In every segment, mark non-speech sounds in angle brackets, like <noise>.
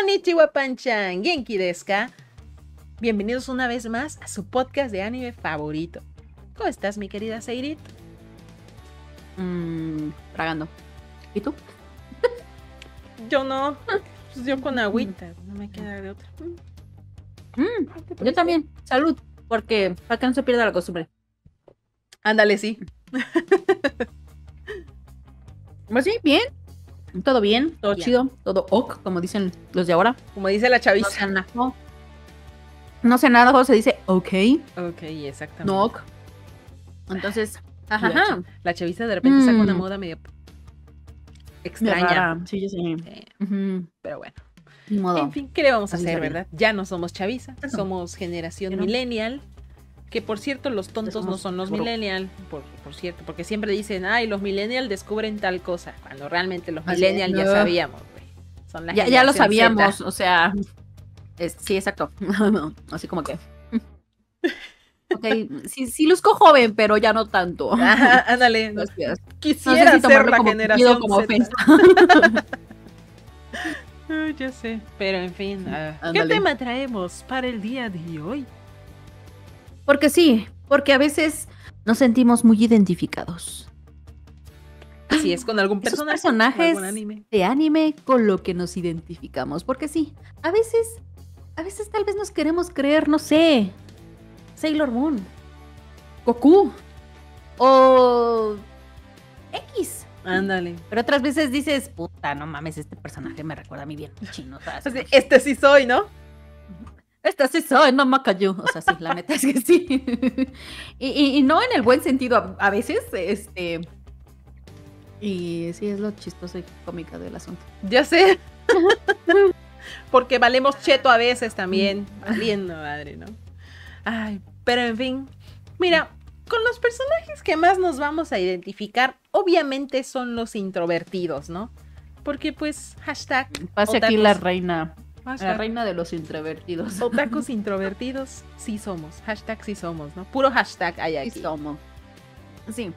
Konnichiwa Panchan, Genki Deska. Bienvenidos una vez más a su podcast de anime favorito. ¿Cómo estás, mi querida Seirit? Mmm, tragando. ¿Y tú? Yo no. Pues yo con agüita. No me queda de otra. Mm, yo también. Salud. Porque para que no se pierda la costumbre. Ándale, sí. Pues sí, bien. Todo bien, todo chido, todo ok, como dicen los de ahora. Como dice la No chaviza. se nada. No se nada, se dice ok, Ok, exactamente. no ok. Entonces, La, ajá. la chaviza de repente saca una Mm. moda medio extraña. Sí, yo sé. Sí, pero bueno. Modo. En fin, ¿qué le vamos a Así hacer, verdad? Ya no somos chaviza, No. somos generación no. millennial. Que por cierto, los tontos no son los seguro. millennial, por, por cierto, porque siempre dicen, ay, los millennial descubren tal cosa, cuando realmente los Así es, millennial ya no. sabíamos, güey. Son la ya, ya lo sabíamos, Z. o sea. es- sí, exacto. <laughs> Así como que. <laughs> Ok, sí, sí luzco joven, pero ya no tanto. Ajá, ándale, no- <laughs> Gracias. No sé quisiera si ser la como generación como ya sé, pero en fin, ah, ¿qué Ándale. tema traemos para el día de hoy? Porque sí, porque a veces nos sentimos muy identificados. Si es con algún Esos personaje, personajes con algún anime. de anime con lo que nos identificamos. Porque sí, a veces, a veces tal vez nos queremos creer, no sé, Sailor Moon, Goku o X. Ándale. Pero otras veces dices, puta, no mames, este personaje me recuerda a mí bien chino. O sea, este sí soy, ¿no? Esta sí soy, no me cayó. O sea, sí, la neta es que sí. <laughs> y, y- y no en el buen sentido a, a veces, este. Y sí, es lo chistoso y cómica del asunto. Ya sé. <laughs> Porque valemos cheto a veces también. Valiendo, madre, ¿no? Ay, pero en fin. Mira, con los personajes que más nos vamos a identificar, obviamente son los introvertidos, ¿no? Porque pues, hashtag. Pase aquí la otakus. Reina, la reina de los introvertidos. <laughs> Otakus <laughs> introvertidos, sí somos. Hashtag sí somos, ¿no? Puro hashtag hay Sí aquí. somos. Sí.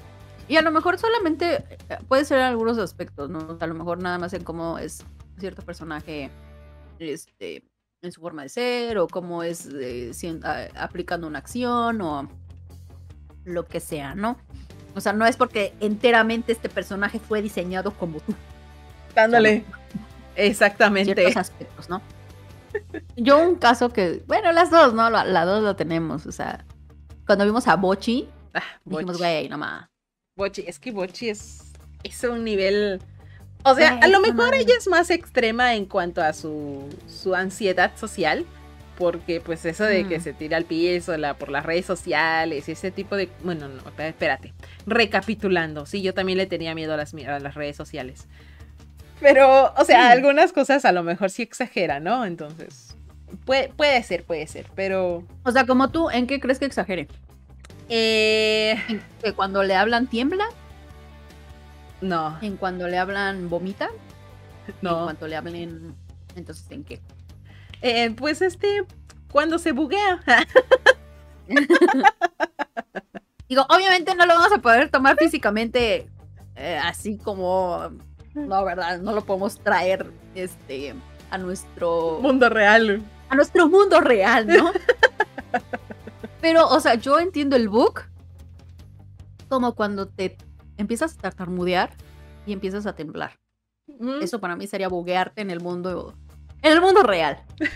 Y a lo mejor solamente eh, puede ser en algunos aspectos, ¿no? A lo mejor nada más en cómo es cierto personaje este, en su forma de ser, o cómo es eh, a- aplicando una acción, o lo que sea, ¿no? O sea, no es porque enteramente este personaje fue diseñado como tú. Ándale. <laughs> Exactamente. ciertos aspectos, ¿no? Yo un caso que, bueno, las dos, ¿no? La, la dos lo tenemos, o sea, cuando vimos a Bochi, Ah, dijimos, güey, no más. Bochi, es que Bochi es, es un nivel. O sea, a lo mejor ella es más extrema en cuanto a su, su ansiedad social. Porque, pues, eso de que Mm. se tira al piso la, por las redes sociales y ese tipo de. Bueno, no, espé- espérate. Recapitulando. Sí, yo también le tenía miedo a las, a las redes sociales. Pero, o sea, algunas cosas a lo mejor sí exagera, ¿no? Entonces. Puede, puede ser, puede ser. Pero. O sea, como tú, ¿en qué crees que exagere? Eh, ¿En que cuando le hablan tiembla? no, ¿En cuando le hablan vomita? ¿En no. cuanto le hablen... Entonces, ¿en qué? Eh, pues este, cuando se buguea. <laughs> Digo, obviamente no lo vamos a poder tomar físicamente eh, así como... No, ¿verdad? No lo podemos traer este, a nuestro... Mundo real. a nuestro mundo real, ¿no? <laughs> Pero, o sea, yo entiendo el book como cuando te empiezas a tartamudear y empiezas a temblar. Mm, Eso para mí sería buguearte en el mundo, en el mundo real. <laughs>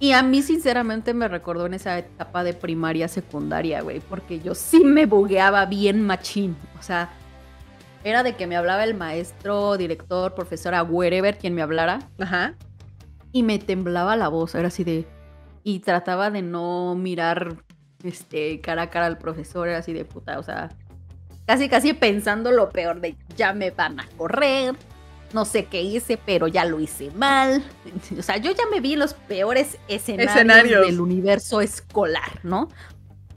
Y a mí, sinceramente, me recordó en esa etapa de primaria, secundaria, güey, porque yo sí me bugueaba bien machín. O sea, era de que me hablaba el maestro, director, profesora, wherever, quien me hablara, Ajá. y me temblaba la voz, era así de... Y trataba de no mirar este, cara a cara al profesor, era así de puta, o sea, casi casi pensando lo peor de ya me van a correr, no sé qué hice, pero ya lo hice mal. <laughs> O sea, yo ya me vi los peores escenarios, Escenarios. del universo escolar, ¿no?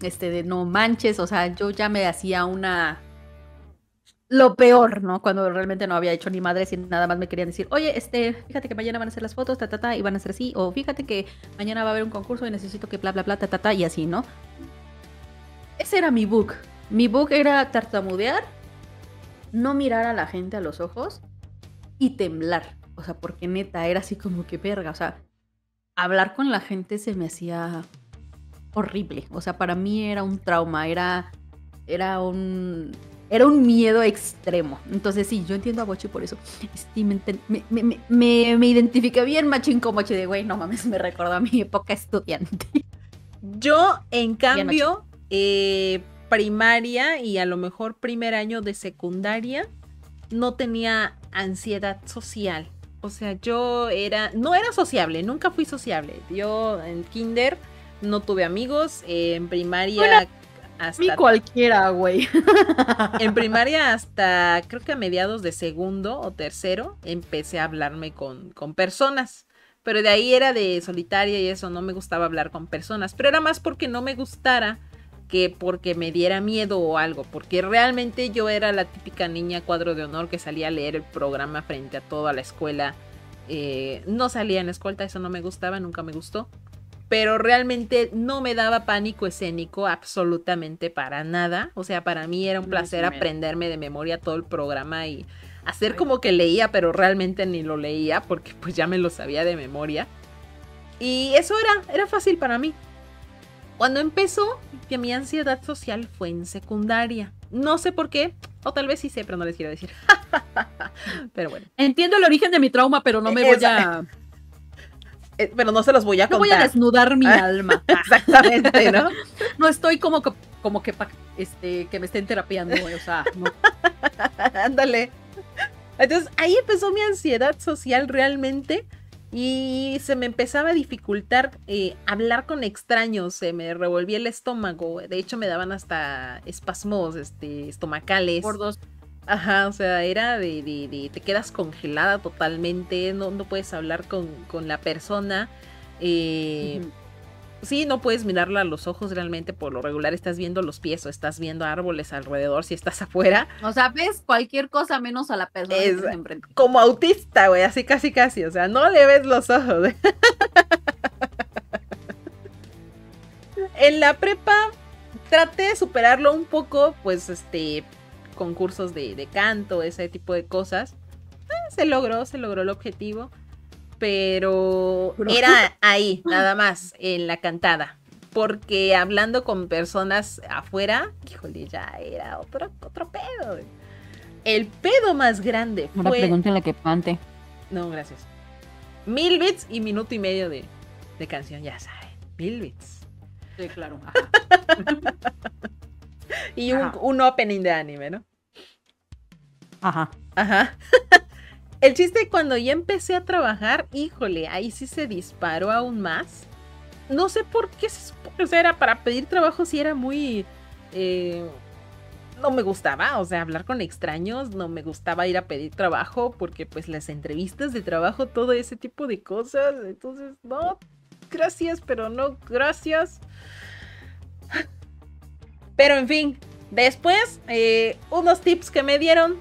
Este de no manches, o sea, yo ya me hacía una lo peor, ¿no? Cuando realmente no había hecho ni madres y nada más me querían decir, oye, este, fíjate que mañana van a hacer las fotos, ta, ta, ta, y van a ser así, o fíjate que mañana va a haber un concurso y necesito que bla, bla, bla, ta, ta, ta, y así, ¿no? Ese era mi book. Mi book era tartamudear, no mirar a la gente a los ojos y temblar. O sea, porque neta, era así como que verga. O sea, hablar con la gente se me hacía horrible. O sea, para mí era un trauma, era, era un era un miedo extremo. Entonces, sí, yo entiendo a Bochi por eso. Sí, me, me, me, me, identifiqué bien machín con Bochi de, güey, no mames, me recordó a mi época estudiante. Yo, en cambio, eh, primaria y a lo mejor primer año de secundaria, no tenía ansiedad social. O sea, yo era, no era sociable, nunca fui sociable. Yo en kinder no tuve amigos, en primaria hasta... cualquiera, güey. <laughs> En primaria hasta creo que a mediados de segundo o tercero empecé a hablarme con, con personas. Pero de ahí era de solitaria y eso, no me gustaba hablar con personas. Pero era más porque no me gustara que porque me diera miedo o algo. Porque realmente yo era la típica niña cuadro de honor que salía a leer el programa frente a toda la escuela. Eh, no salía en escolta, eso no me gustaba, nunca me gustó pero realmente no me daba pánico escénico absolutamente para nada. O sea, para mí era un placer aprenderme de memoria todo el programa y hacer como que leía, pero realmente ni lo leía porque pues ya me lo sabía de memoria. Y eso era, era fácil para mí. Cuando empezó, que mi ansiedad social fue en secundaria. No sé por qué, o tal vez sí sé, pero no les quiero decir. <laughs> pero bueno. Entiendo el origen de mi trauma, pero no me voy a eh, pero no se los voy a contar. No voy a desnudar mi <laughs> alma. Exactamente, ¿no? <laughs> no estoy como que, como que, este, que me estén terapiando, o sea, no. <laughs> Ándale. Entonces ahí empezó mi ansiedad social realmente y se me empezaba a dificultar eh, hablar con extraños, se me revolvía el estómago, de hecho me daban hasta espasmos este, estomacales. Por dos. Ajá, o sea, era de, de, te quedas congelada totalmente, no, no puedes hablar con, la persona. Eh, sí, no puedes mirarla a los ojos realmente, por lo regular estás viendo los pies o estás viendo árboles alrededor si estás <laughs> afuera. O sea, ves cualquier cosa menos a la persona es, Como autista, güey, así casi casi, o sea, no le ves los ojos. <laughs> en la prepa traté de superarlo un poco, pues este, concursos de, canto, ese tipo de cosas. Ah, se logró, se logró el objetivo. Pero era ahí, nada más, en la cantada. Porque hablando con personas afuera, híjole, ya era otro, otro pedo. El pedo más grande fue. Una pregunta en la que pante. No, gracias. Mil bits y minuto y medio de, canción, ya saben. Mil bits. Sí, claro. <laughs> y un, un, opening de anime, ¿no? Ajá. Ajá. <laughs> El chiste cuando ya empecé a trabajar, híjole, ahí sí se disparó aún más. No sé por qué o sea, era para pedir trabajo, si era muy... Eh, no me gustaba, o sea, hablar con extraños, no me gustaba ir a pedir trabajo, porque pues las entrevistas de trabajo, todo ese tipo de cosas, entonces, no, gracias, pero no, gracias. Pero en fin, después, eh, unos tips que me dieron,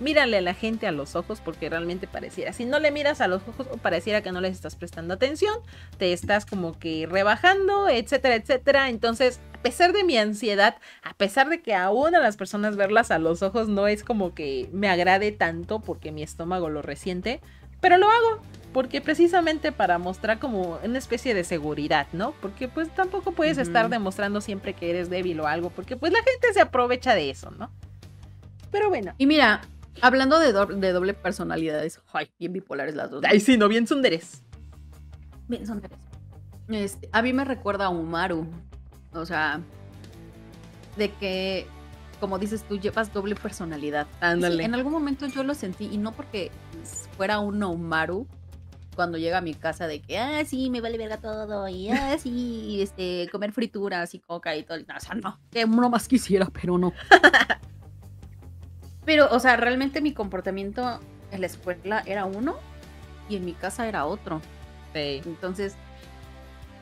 mírale a la gente a los ojos porque realmente pareciera, si no le miras a los ojos o pareciera que no les estás prestando atención, te estás como que rebajando, etcétera, etcétera. Entonces, a pesar de mi ansiedad, a pesar de que aún a las personas verlas a los ojos no es como que me agrade tanto porque mi estómago lo resiente, pero lo hago porque precisamente para mostrar como una especie de seguridad, ¿no? Porque pues tampoco puedes estar demostrando siempre que eres débil o algo, porque pues la gente se aprovecha de eso, ¿no? Pero bueno. Y mira, Hablando de, de doble personalidades, ay, bien bipolares las dos. Ay, sí, no, bien sunderes. Bien sunderes. Este, a mí me recuerda a Umaru. O sea, de que, como dices tú, llevas doble personalidad. Ándale. en algún momento yo lo sentí, y no porque fuera un Umaru, cuando llega a mi casa de que, ah, sí, me vale verga todo, y ah, <laughs> sí, este, comer frituras y coca y todo. O sea, no, que uno más quisiera, pero no. <laughs> Pero, o sea, realmente mi comportamiento en la escuela era uno y en mi casa era otro. Sí. Entonces,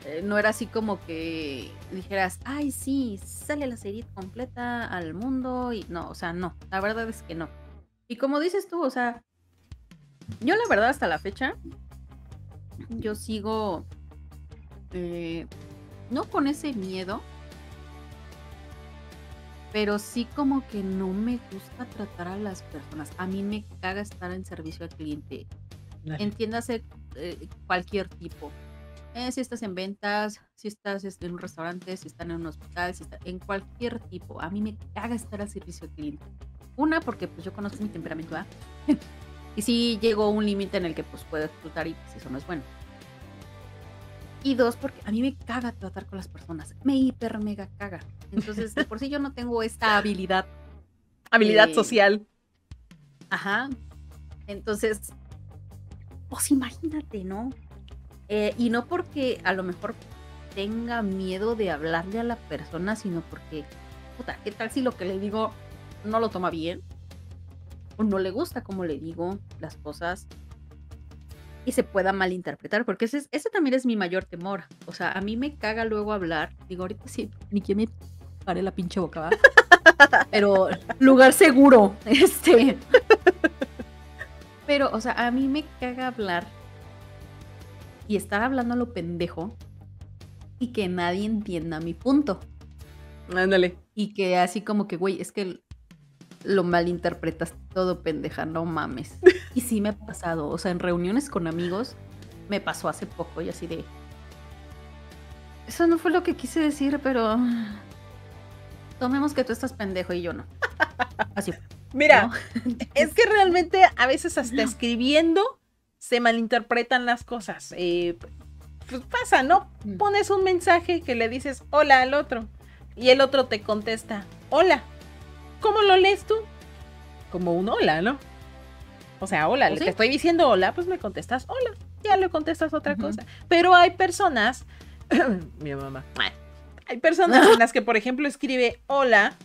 eh, no era así como que dijeras, ay, sí, sale la serie completa al mundo y no, o sea, no, la verdad es que no. Y como dices tú, o sea, yo la verdad hasta la fecha, yo sigo, eh, no con ese miedo, pero sí como que no me gusta tratar a las personas. A mí me caga estar en servicio al cliente. entiéndase eh, cualquier tipo. Eh, si estás en ventas, si estás este, en un restaurante, si están en un hospital, si está, en cualquier tipo. A mí me caga estar al servicio del cliente. Una, porque pues yo conozco mi temperamento, ¿ah? <laughs> y si llego a un límite en el que pues puedo explotar y pues eso no es bueno. Y dos, porque a mí me caga tratar con las personas. Me hiper mega caga. Entonces, de por sí yo no tengo esta habilidad. Habilidad social. Ajá. Entonces, pues imagínate, ¿no? Eh, y no porque a lo mejor tenga miedo de hablarle a la persona, sino porque, puta, ¿qué tal si lo que le digo no lo toma bien? O no le gusta como le digo las cosas y se pueda malinterpretar, porque ese, ese también es mi mayor temor. O sea, a mí me caga luego hablar. Digo, ahorita sí, ni que me pare la pinche boca, ¿va? <laughs> Pero lugar seguro, <laughs> este. Pero, o sea, a mí me caga hablar y estar hablando a lo pendejo y que nadie entienda mi punto. Ándale. Y que así como que, güey, es que lo malinterpretas todo pendeja, no mames. <laughs> Y sí me ha pasado, o sea, en reuniones con amigos me pasó hace poco y así de... Eso no fue lo que quise decir, pero... Tomemos que tú estás pendejo y yo no. Así. Mira, es que realmente a veces hasta escribiendo se malinterpretan las cosas. Eh, pues pasa, ¿no? Mm. Pones un mensaje que le dices hola al otro y el otro te contesta hola. ¿Cómo lo lees tú? Como un hola, ¿no? O sea, hola, ¿Oh, le sí? te estoy diciendo hola, pues me contestas hola. Ya le contestas otra cosa. Pero hay personas, <clears throat> mi mamá, hay personas <laughs> en las que, por ejemplo, escribe hola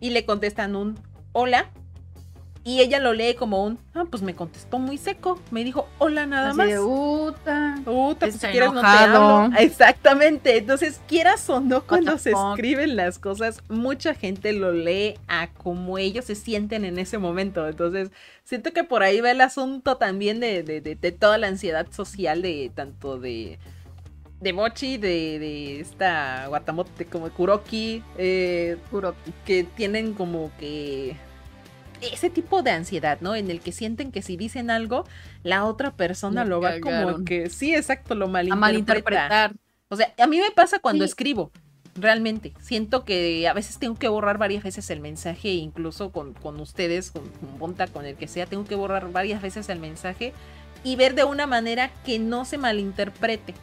y le contestan un hola y ella lo lee como un, ah, pues me contestó muy seco, me dijo hola nada Así más. de, "Uta". Puta, pues, si quieres no te enojado. hablo. Exactamente. Entonces, quieras o no, cuando se fuck? escriben las cosas, mucha gente lo lee a como ellos se sienten en ese momento. Entonces, siento que por ahí va el asunto también de, de- de- de toda la ansiedad social de tanto de de Mochi, de, de esta Guatamote como Kuroki, eh, Puro. que tienen como que ese tipo de ansiedad, ¿no? En el que sienten que si dicen algo, la otra persona lo va como que, sí, exacto, lo A malinterpreta. malinterpretar. O sea, a mí me pasa cuando Sí. escribo, realmente. Siento que a veces tengo que borrar varias veces el mensaje, incluso con, con ustedes, con, con Bonta, con el que sea, tengo que borrar varias veces el mensaje y ver de una manera que no se malinterprete.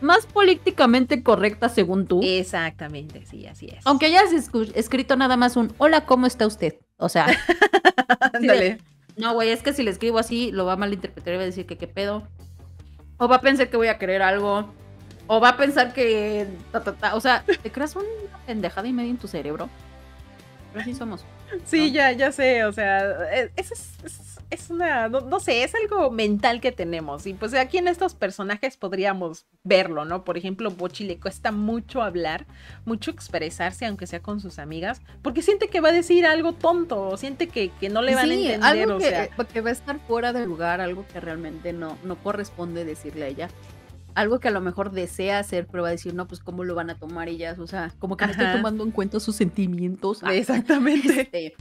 Más políticamente correcta según tú. Exactamente, sí, así es. Aunque hayas escrito nada más un hola, ¿cómo está usted? O sea, <laughs> Ándale. no, güey, es que si le escribo así, lo va a malinterpretar y va a decir que qué pedo. O va a pensar que voy a querer algo. O va a pensar que. ta, ta, ta. O sea, te creas una pendejada y media en tu cerebro. Pero así somos. Sí, ¿no? ya, ya sé, o sea, e- eso es, es- es una, no, no sé, es algo mental que tenemos. Y pues aquí en estos personajes podríamos verlo, ¿no? Por ejemplo, Bochi le cuesta mucho hablar, mucho expresarse, aunque sea con sus amigas, porque siente que va a decir algo tonto, o siente que, que no le van a entender, algo o que, sea. que va a estar fuera de lugar, algo que realmente no, no corresponde decirle a ella. Algo que a lo mejor desea hacer, pero va a decir, no, pues cómo lo van a tomar ellas. O sea, como que no estoy tomando en cuenta sus sentimientos. Exactamente. este,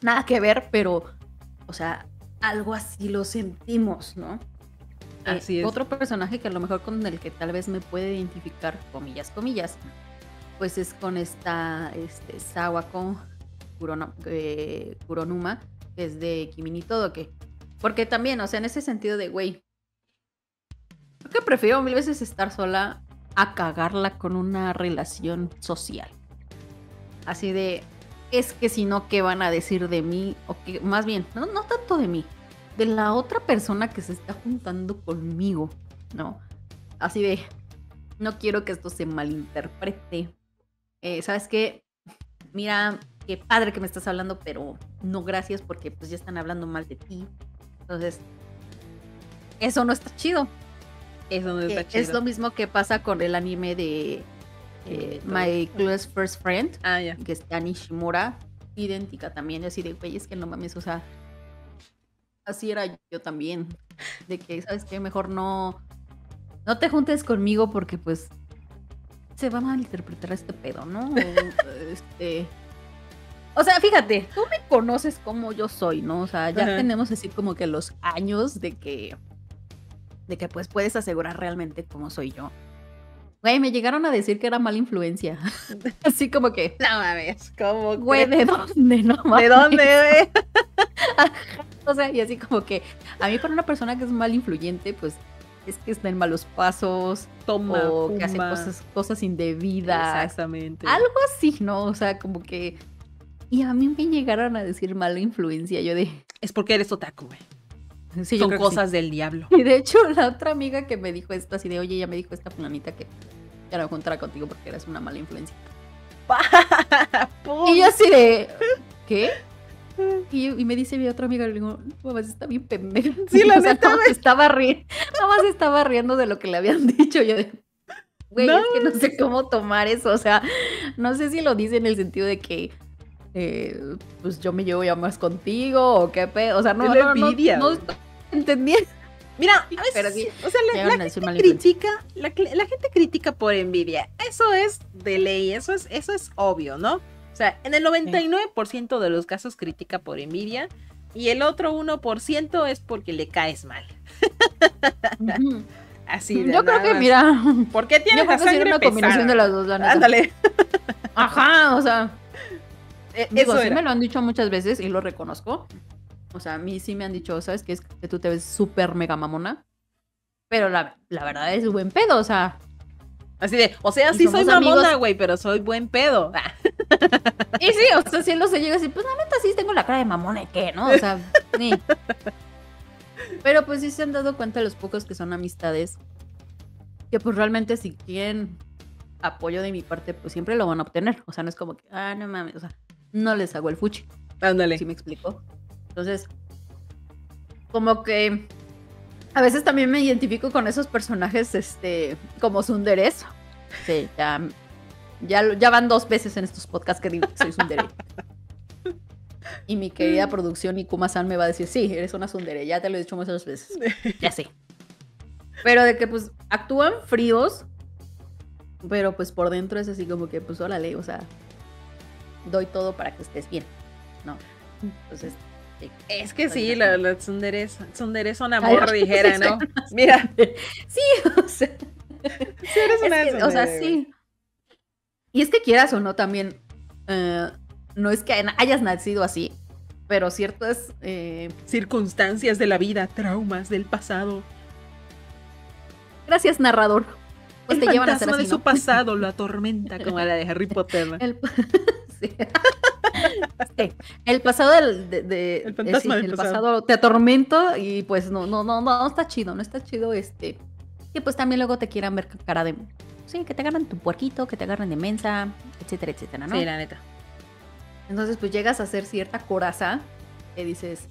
nada que ver, pero, o sea, algo así lo sentimos, ¿no? Eh, Así es. Otro personaje que a lo mejor con el que tal vez me puede identificar, comillas, comillas, pues es con esta este, Sawako Kurono- eh, Kuronuma, que es de Kimi ni Todoke. Porque también, o sea, en ese sentido de, güey, creo que prefiero mil veces estar sola a cagarla con una relación social. Así de, es que si no, ¿qué van a decir de mí? O que, más bien, no, no tanto de mí, de la otra persona que se está juntando conmigo, ¿no? Así de, no quiero que esto se malinterprete. Eh, ¿Sabes qué? Mira, qué padre que me estás hablando, pero no gracias porque pues ya están hablando mal de ti. Entonces, eso no está chido. Eso no está chido. Es lo mismo que pasa con el anime de eh, My Close First Friend, Ah, ya. que está Nishimura, idéntica también, así de, güey, es que no mames, o sea, así era yo también, de que, ¿sabes qué? Mejor no, no te juntes conmigo porque pues se va a malinterpretar este pedo, ¿no? O, <laughs> este, O sea, fíjate, tú me conoces como yo soy, ¿no? O sea, ya tenemos así como que los años de que. De que pues puedes asegurar realmente cómo soy yo. Güey, me llegaron a decir que era mala influencia. <laughs> así como que. No mames, ¿cómo? Güey? ¿de dónde? No ¿De mames. dónde, güey? <laughs> O sea, y así como que. A mí, para una persona que es mal influyente, pues es que está en malos pasos Toma, o que hace cosas, cosas indebidas. Exactamente. Algo así, ¿no? O sea, como que. Y a mí me llegaron a decir mala influencia. Yo de. Es porque eres otaku, güey. Sí, Son sí. cosas del diablo. Y de hecho, la otra amiga que me dijo esto, así de, oye, ya me dijo esta planita que ya no contara contigo porque eres una mala influencia. <laughs> Y yo así de, ¿qué? Y, y me dice mi otra amiga, le digo, mamá, está bien pendeja. Sí, la <laughs> O sea, neta, nada más estaba riendo, nada más estaba riendo de lo que le habían <laughs> dicho. Yo de, güey, No. es que no sé cómo tomar eso. O sea, no sé si lo dice en el sentido de que, eh, pues yo me llevo ya más contigo o qué pedo. O sea, no, Es no, no, envidia, no güey. entendí. Mira, <laughs> a veces, Pero sí, o sea, la, gente critica, la, gente critica por envidia. Eso es de ley, eso es, eso es obvio, ¿no? O sea, en el 99% de los casos critica por envidia y el otro 1% es porque le caes mal. <laughs> Así de Yo creo que, más. mira, ¿Por qué yo tienes creo la que sí era sangre una combinación de las dos, la neta. Ándale. Ajá, o sea, E- digo, Eso sí me lo han dicho muchas veces y lo reconozco. O sea, a mí sí me han dicho, ¿sabes qué? Es que tú te ves súper mega mamona. Pero la, la verdad es buen pedo, o sea, Así de, o sea, sí soy mamona, güey, pero soy buen pedo. <laughs> Y sí, o sea, si él no se llega así, pues la neta sí tengo la cara de mamona, ¿y qué? ¿No? O sea, ni. <laughs> Pero pues sí se han dado cuenta los pocos que son amistades, que pues realmente si quieren apoyo de mi parte, pues siempre lo van a obtener. O sea, no es como que, ah, no mames, o sea, no les hago el fuchi. Ándale. ¿Sí me explico? Entonces, como que a veces también me identifico con esos personajes, este, como Sunderes. Sí, ya, ya, ya van dos veces en estos podcasts que digo que soy Sundere. Y mi querida <laughs> producción Ikuma-san me va a decir, sí, eres una Sundere, ya te lo he dicho muchas veces. <laughs> Ya sé. Pero de que pues actúan fríos, pero pues por dentro es así como que, pues órale, o sea, doy todo para que estés bien, ¿no? Entonces, sí. Es que sí, una- la- los tsunderes, tsunderes son amor, <laughs> dijera, ¿no? <laughs> Mira, Sí, o sea, sí eres es una que, o sea, sí. Y es que quieras o no también, eh, no es que hayas nacido así, pero ciertas eh, Circunstancias de la vida, traumas del pasado. gracias narrador, pues el te llevan a ser así, de ¿no? su pasado <laughs> lo atormenta, como la de Harry Potter. El, <laughs> sí. Sí, el pasado del, de, de- El eh, fantasma sí, del el pasado. pasado te atormenta y pues no, no, no, no está chido, no está chido este. Y pues también luego te quieran ver cara de. Sí, que te agarran tu puerquito, que te agarran de mensa, etcétera, etcétera, ¿no? Sí, la neta. Entonces, pues llegas a hacer cierta coraza que dices.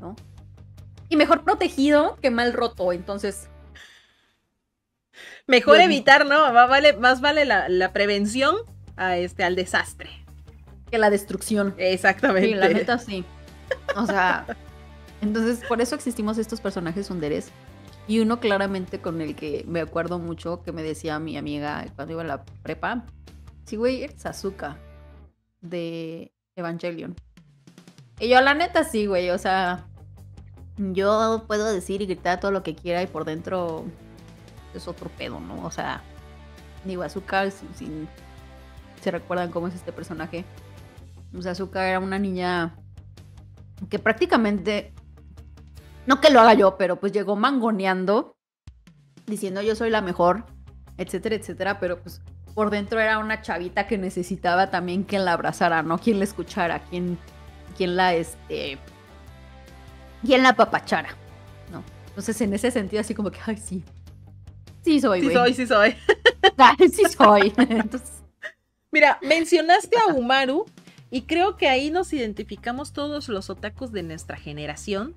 ¿No? Y mejor protegido que mal roto. Entonces, Mejor Dios evitar, ¿no? Más vale, más vale la, la prevención a este, al desastre. que la destrucción. Exactamente. Sí, la neta sí. O sea, entonces por eso existimos estos personajes sunderes. Y uno claramente con el que me acuerdo mucho que me decía mi amiga cuando iba a la prepa. Sí, güey, eres Azuka de Evangelion. Y yo, la neta, sí, güey. O sea, yo puedo decir y gritar todo lo que quiera y por dentro es otro pedo, ¿no? O sea, digo, Azuka, si, si se recuerdan cómo es este personaje. O sea, Azuka era una niña que prácticamente, no que lo haga yo, pero pues llegó mangoneando, diciendo yo soy la mejor, etcétera, etcétera, pero pues por dentro era una chavita que necesitaba también quien la abrazara, ¿no? Quien la escuchara, quien, quien la, este, quien la apapachara, ¿no? Entonces en ese sentido así como que, ay, sí, sí soy, Sí güey. soy, sí soy. Ay, <laughs> sí soy. <laughs> Entonces, Mira, mencionaste a Umaru y creo que ahí nos identificamos todos los otakus de nuestra generación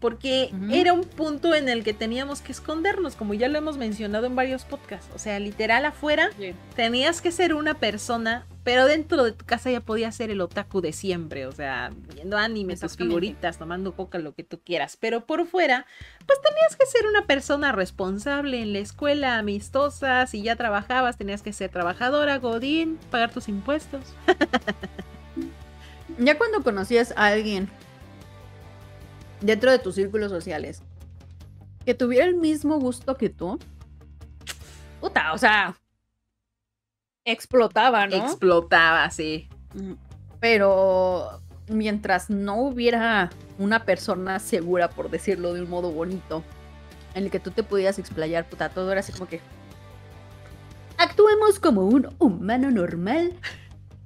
porque era un punto en el que teníamos que escondernos, como ya lo hemos mencionado en varios podcasts. O sea, literal afuera tenías que ser una persona, pero dentro de tu casa ya podías ser el otaku de siempre, o sea, viendo anime, tus figuritas, tomando coca, lo que tú quieras. Pero por fuera, pues tenías que ser una persona responsable en la escuela, amistosa, si ya trabajabas, tenías que ser trabajadora, godín, pagar tus impuestos. <laughs> Ya cuando conocías a alguien dentro de tus círculos sociales que tuviera el mismo gusto que tú, puta, o sea, explotaba, ¿no? Explotaba, sí. Pero mientras no hubiera una persona segura, por decirlo de un modo bonito, en el que tú te pudieras explayar, puta, todo era así como que actuemos como un humano normal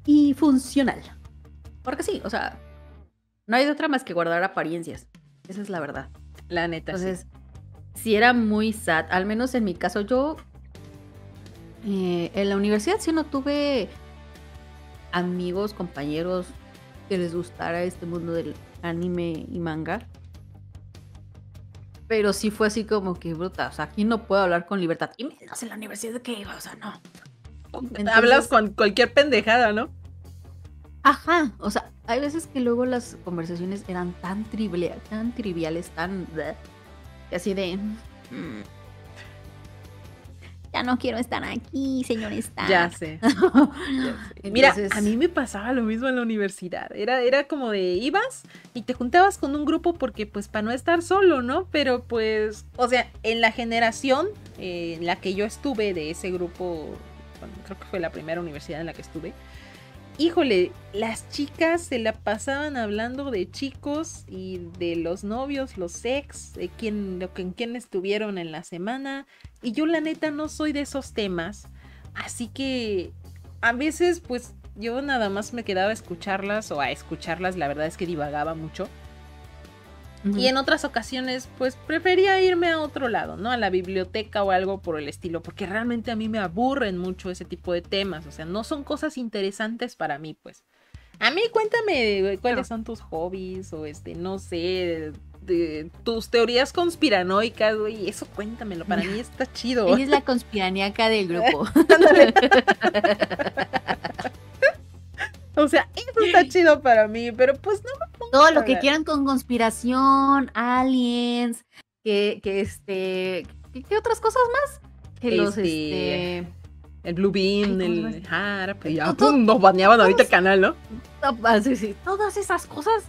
y funcional. Porque sí, o sea, no hay de otra más que guardar apariencias. Esa es la verdad. La neta. Entonces, sí era muy sad. Al menos en mi caso, yo eh, en la universidad sí no tuve amigos, compañeros que les gustara este mundo del anime y manga. Pero sí fue así como que bruta. O sea, aquí no puedo hablar con libertad. Y menos en la universidad que iba, o sea, no. Hablas con cualquier pendejada, ¿no? Ajá, o sea, hay veces que luego las conversaciones eran tan, trivia- tan triviales, tan... bleh, así de... "Mm, ya no quiero estar aquí, señor Stark. Ya sé. <laughs> ya sé. Mira, Entonces- a mí me pasaba lo mismo en la universidad. Era, era como de ibas y te juntabas con un grupo porque, pues, para no estar solo, ¿no? Pero, pues, o sea, en la generación eh, en la que yo estuve de ese grupo, bueno, creo que fue la primera universidad en la que estuve. Híjole, las chicas se la pasaban hablando de chicos y de los novios, los ex, de quién, de con quién estuvieron en la semana. Y yo la neta no soy de esos temas. Así que a veces pues yo nada más me quedaba a escucharlas o a escucharlas, la verdad es que divagaba mucho. Y en otras ocasiones pues prefería irme a otro lado, ¿no? A la biblioteca o algo por el estilo, porque realmente a mí me aburren mucho ese tipo de temas, o sea, no son cosas interesantes para mí pues. A mí cuéntame güey, cuáles son tus hobbies o este, no sé, de tus teorías conspiranoicas, güey, eso cuéntamelo, para mí <laughs> está chido. Ella es la conspiraniaca del grupo. <laughs> <laughs> O sea, eso está chido para mí, pero pues no me pongo Todo lo que quieran con conspiración, aliens, que, que este... ¿Qué, qué otras cosas más? Que los, Este, este... El Blue Beam, Ay, ¿cómo se el llama? Harp, y ya, Todo- pum, nos baneaban ahorita el canal, ¿no? Ah, sí, sí, Todas esas cosas.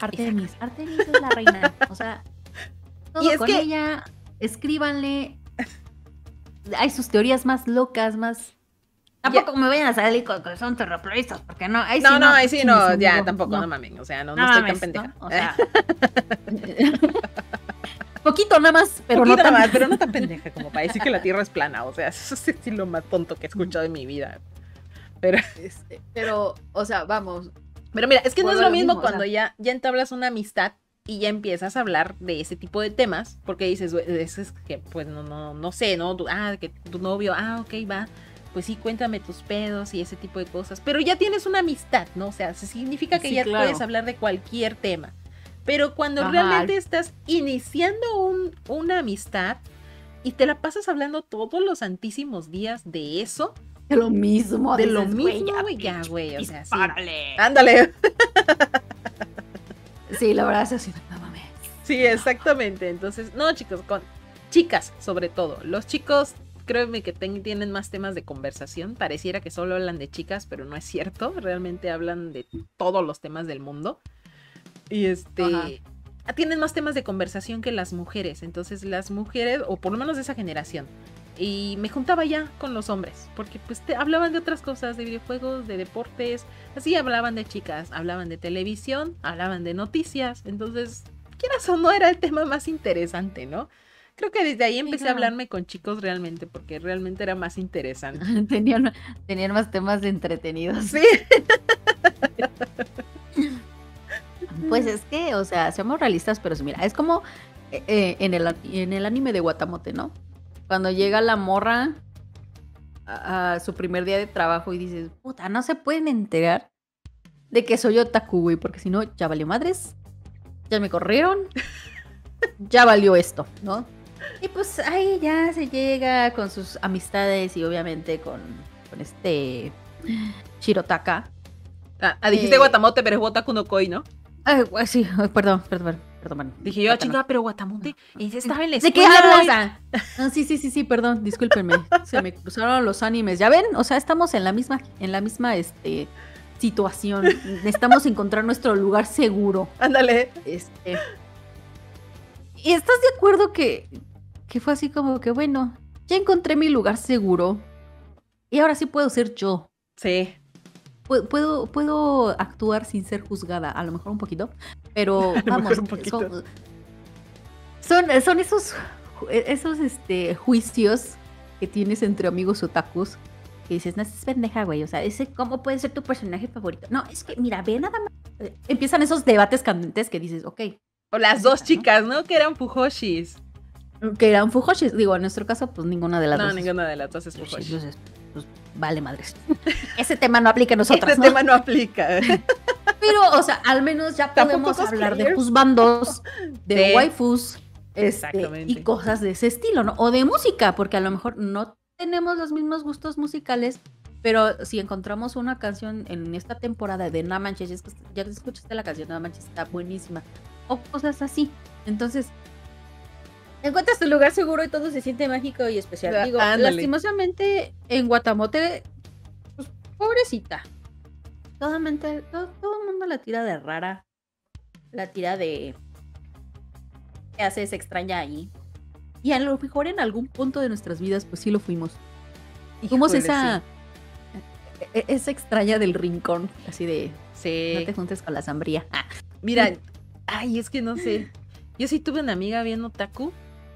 Artemis, Artemis es la reina. O sea, <laughs> todo Y es con que- ella, escríbanle. Hay sus teorías más locas, más. Tampoco me vayan a salir con que son terraplanistas, porque no. Ahí no, sí no, ahí sí, no, <laughs> ya, tampoco, no, mames, o sea, no, no, No estoy mames, tan pendeja. ¿no? O sea, <laughs> poquito nada más, pero Poquito no tan <laughs> pero no tan pendeja como para decir que la Tierra es plana, o sea, eso sí es lo más tonto que he escuchado en mi vida. Pero, Este, pero, o sea, vamos. pero mira, es que no es lo mismo, o cuando ya, ya entablas una amistad y ya empiezas a hablar de ese tipo de temas, porque dices, "Güey, eso es que, pues, no, no, no sé, ¿no? Ah, que tu novio, ah, ok, va, pues sí, cuéntame tus pedos y ese tipo de cosas, pero ya tienes una amistad, ¿no? O sea, se significa que Sí, ya claro. puedes hablar de cualquier tema. Pero cuando Ajá. realmente estás iniciando un- una amistad y te la pasas hablando todos los santísimos días de eso, De lo mismo. de lo dices, "Güey, mismo, ya, güey, ya, güey, o sea, sí. dispárale". Ándale. <laughs> Sí, la verdad es así. No mames. Sí, exactamente. Entonces, no, chicos, con chicas, sobre todo. Los chicos, créeme que ten- tienen más temas de conversación. Pareciera que solo hablan de chicas, pero no es cierto. Realmente hablan de todos los temas del mundo. Y este. Ajá. ah, Tienen más temas de conversación que las mujeres. Entonces, las mujeres, o por lo menos de esa generación. Y me juntaba ya con los hombres, porque pues te hablaban de otras cosas, de videojuegos, de deportes, así hablaban de chicas, hablaban de televisión, hablaban de noticias, entonces quieras o no, era el tema más interesante, ¿no? Creo que desde ahí empecé a hablarme con chicos realmente, porque realmente era más interesante. <laughs> tenían, tenían más temas entretenidos. Sí, <laughs> Pues es que, o sea, seamos realistas, pero mira, es como eh, eh, en, el, en el anime de Guatamote, ¿no? Cuando llega la morra a, a su primer día de trabajo y dices, puta, no se pueden enterar de que soy otaku, güey, porque si no, ya valió madres. ya me corrieron, ya valió esto, ¿no? Y pues ahí ya se llega con sus amistades y obviamente con, con este Shirotaka. Ah, ah, dijiste Eh. Guatamote, pero es Wataku no Koi, ¿no? Güey, sí, perdón, perdón, perdón. Dije yo, ah, chingada, pero Guatamote, ella estaba en la ¿De qué escuela. hablas? Ah, ah, sí, sí, sí, sí, perdón, discúlpenme. Se me cruzaron los animes. ¿Ya ven? O sea, estamos en la misma, en la misma este, situación. Necesitamos encontrar nuestro lugar seguro. Ándale. Este. ¿Y estás de acuerdo que, que fue así como que, bueno, ya encontré mi lugar seguro? Y ahora sí puedo ser yo. Sí. Pu- Puedo, puedo actuar sin ser juzgada, a lo mejor un poquito, pero <laughs> vamos, son, son, son esos, esos este, juicios que tienes entre amigos otakus que dices, no, es pendeja, güey, o sea, ese, ¿cómo puede ser tu personaje favorito? No, es que, mira, ve nada más. Eh, Empiezan esos debates candentes que dices, ok, O las dos chicas, ¿no? Que eran Fujoshis. que eran fujoshis. Digo, en nuestro caso, pues ninguna de las No, dos. es ninguna de las dos es fujoshi, entonces, pues, vale, madres. <laughs> Ese tema no aplica a nosotros, ¿no? tema no aplica. <laughs> Pero, o sea, al menos ya podemos hablar de juzbandos, de Sí. waifus, este, Exactamente. y cosas de ese estilo, ¿no? O de música, porque a lo mejor no tenemos los mismos gustos musicales, pero si encontramos una canción en esta temporada de No Manches, ya escuchaste la canción No Manches, está buenísima, o cosas así. Entonces, encuentras tu lugar seguro y todo se siente mágico y especial. Ah, Digo, ándale. lastimosamente en Guatamote, pues, pobrecita. Totalmente, todo, todo el mundo la tira de rara. La tira de. ¿Qué haces extraña ahí? Y a lo mejor en algún punto de nuestras vidas, pues sí lo fuimos. Fuimos Híjole, esa. e- Esa extraña del rincón, así de Sí. no te juntes con la zambría. Ah, Mira, ay, es que no sé. Yo sí tuve una amiga bien otaku.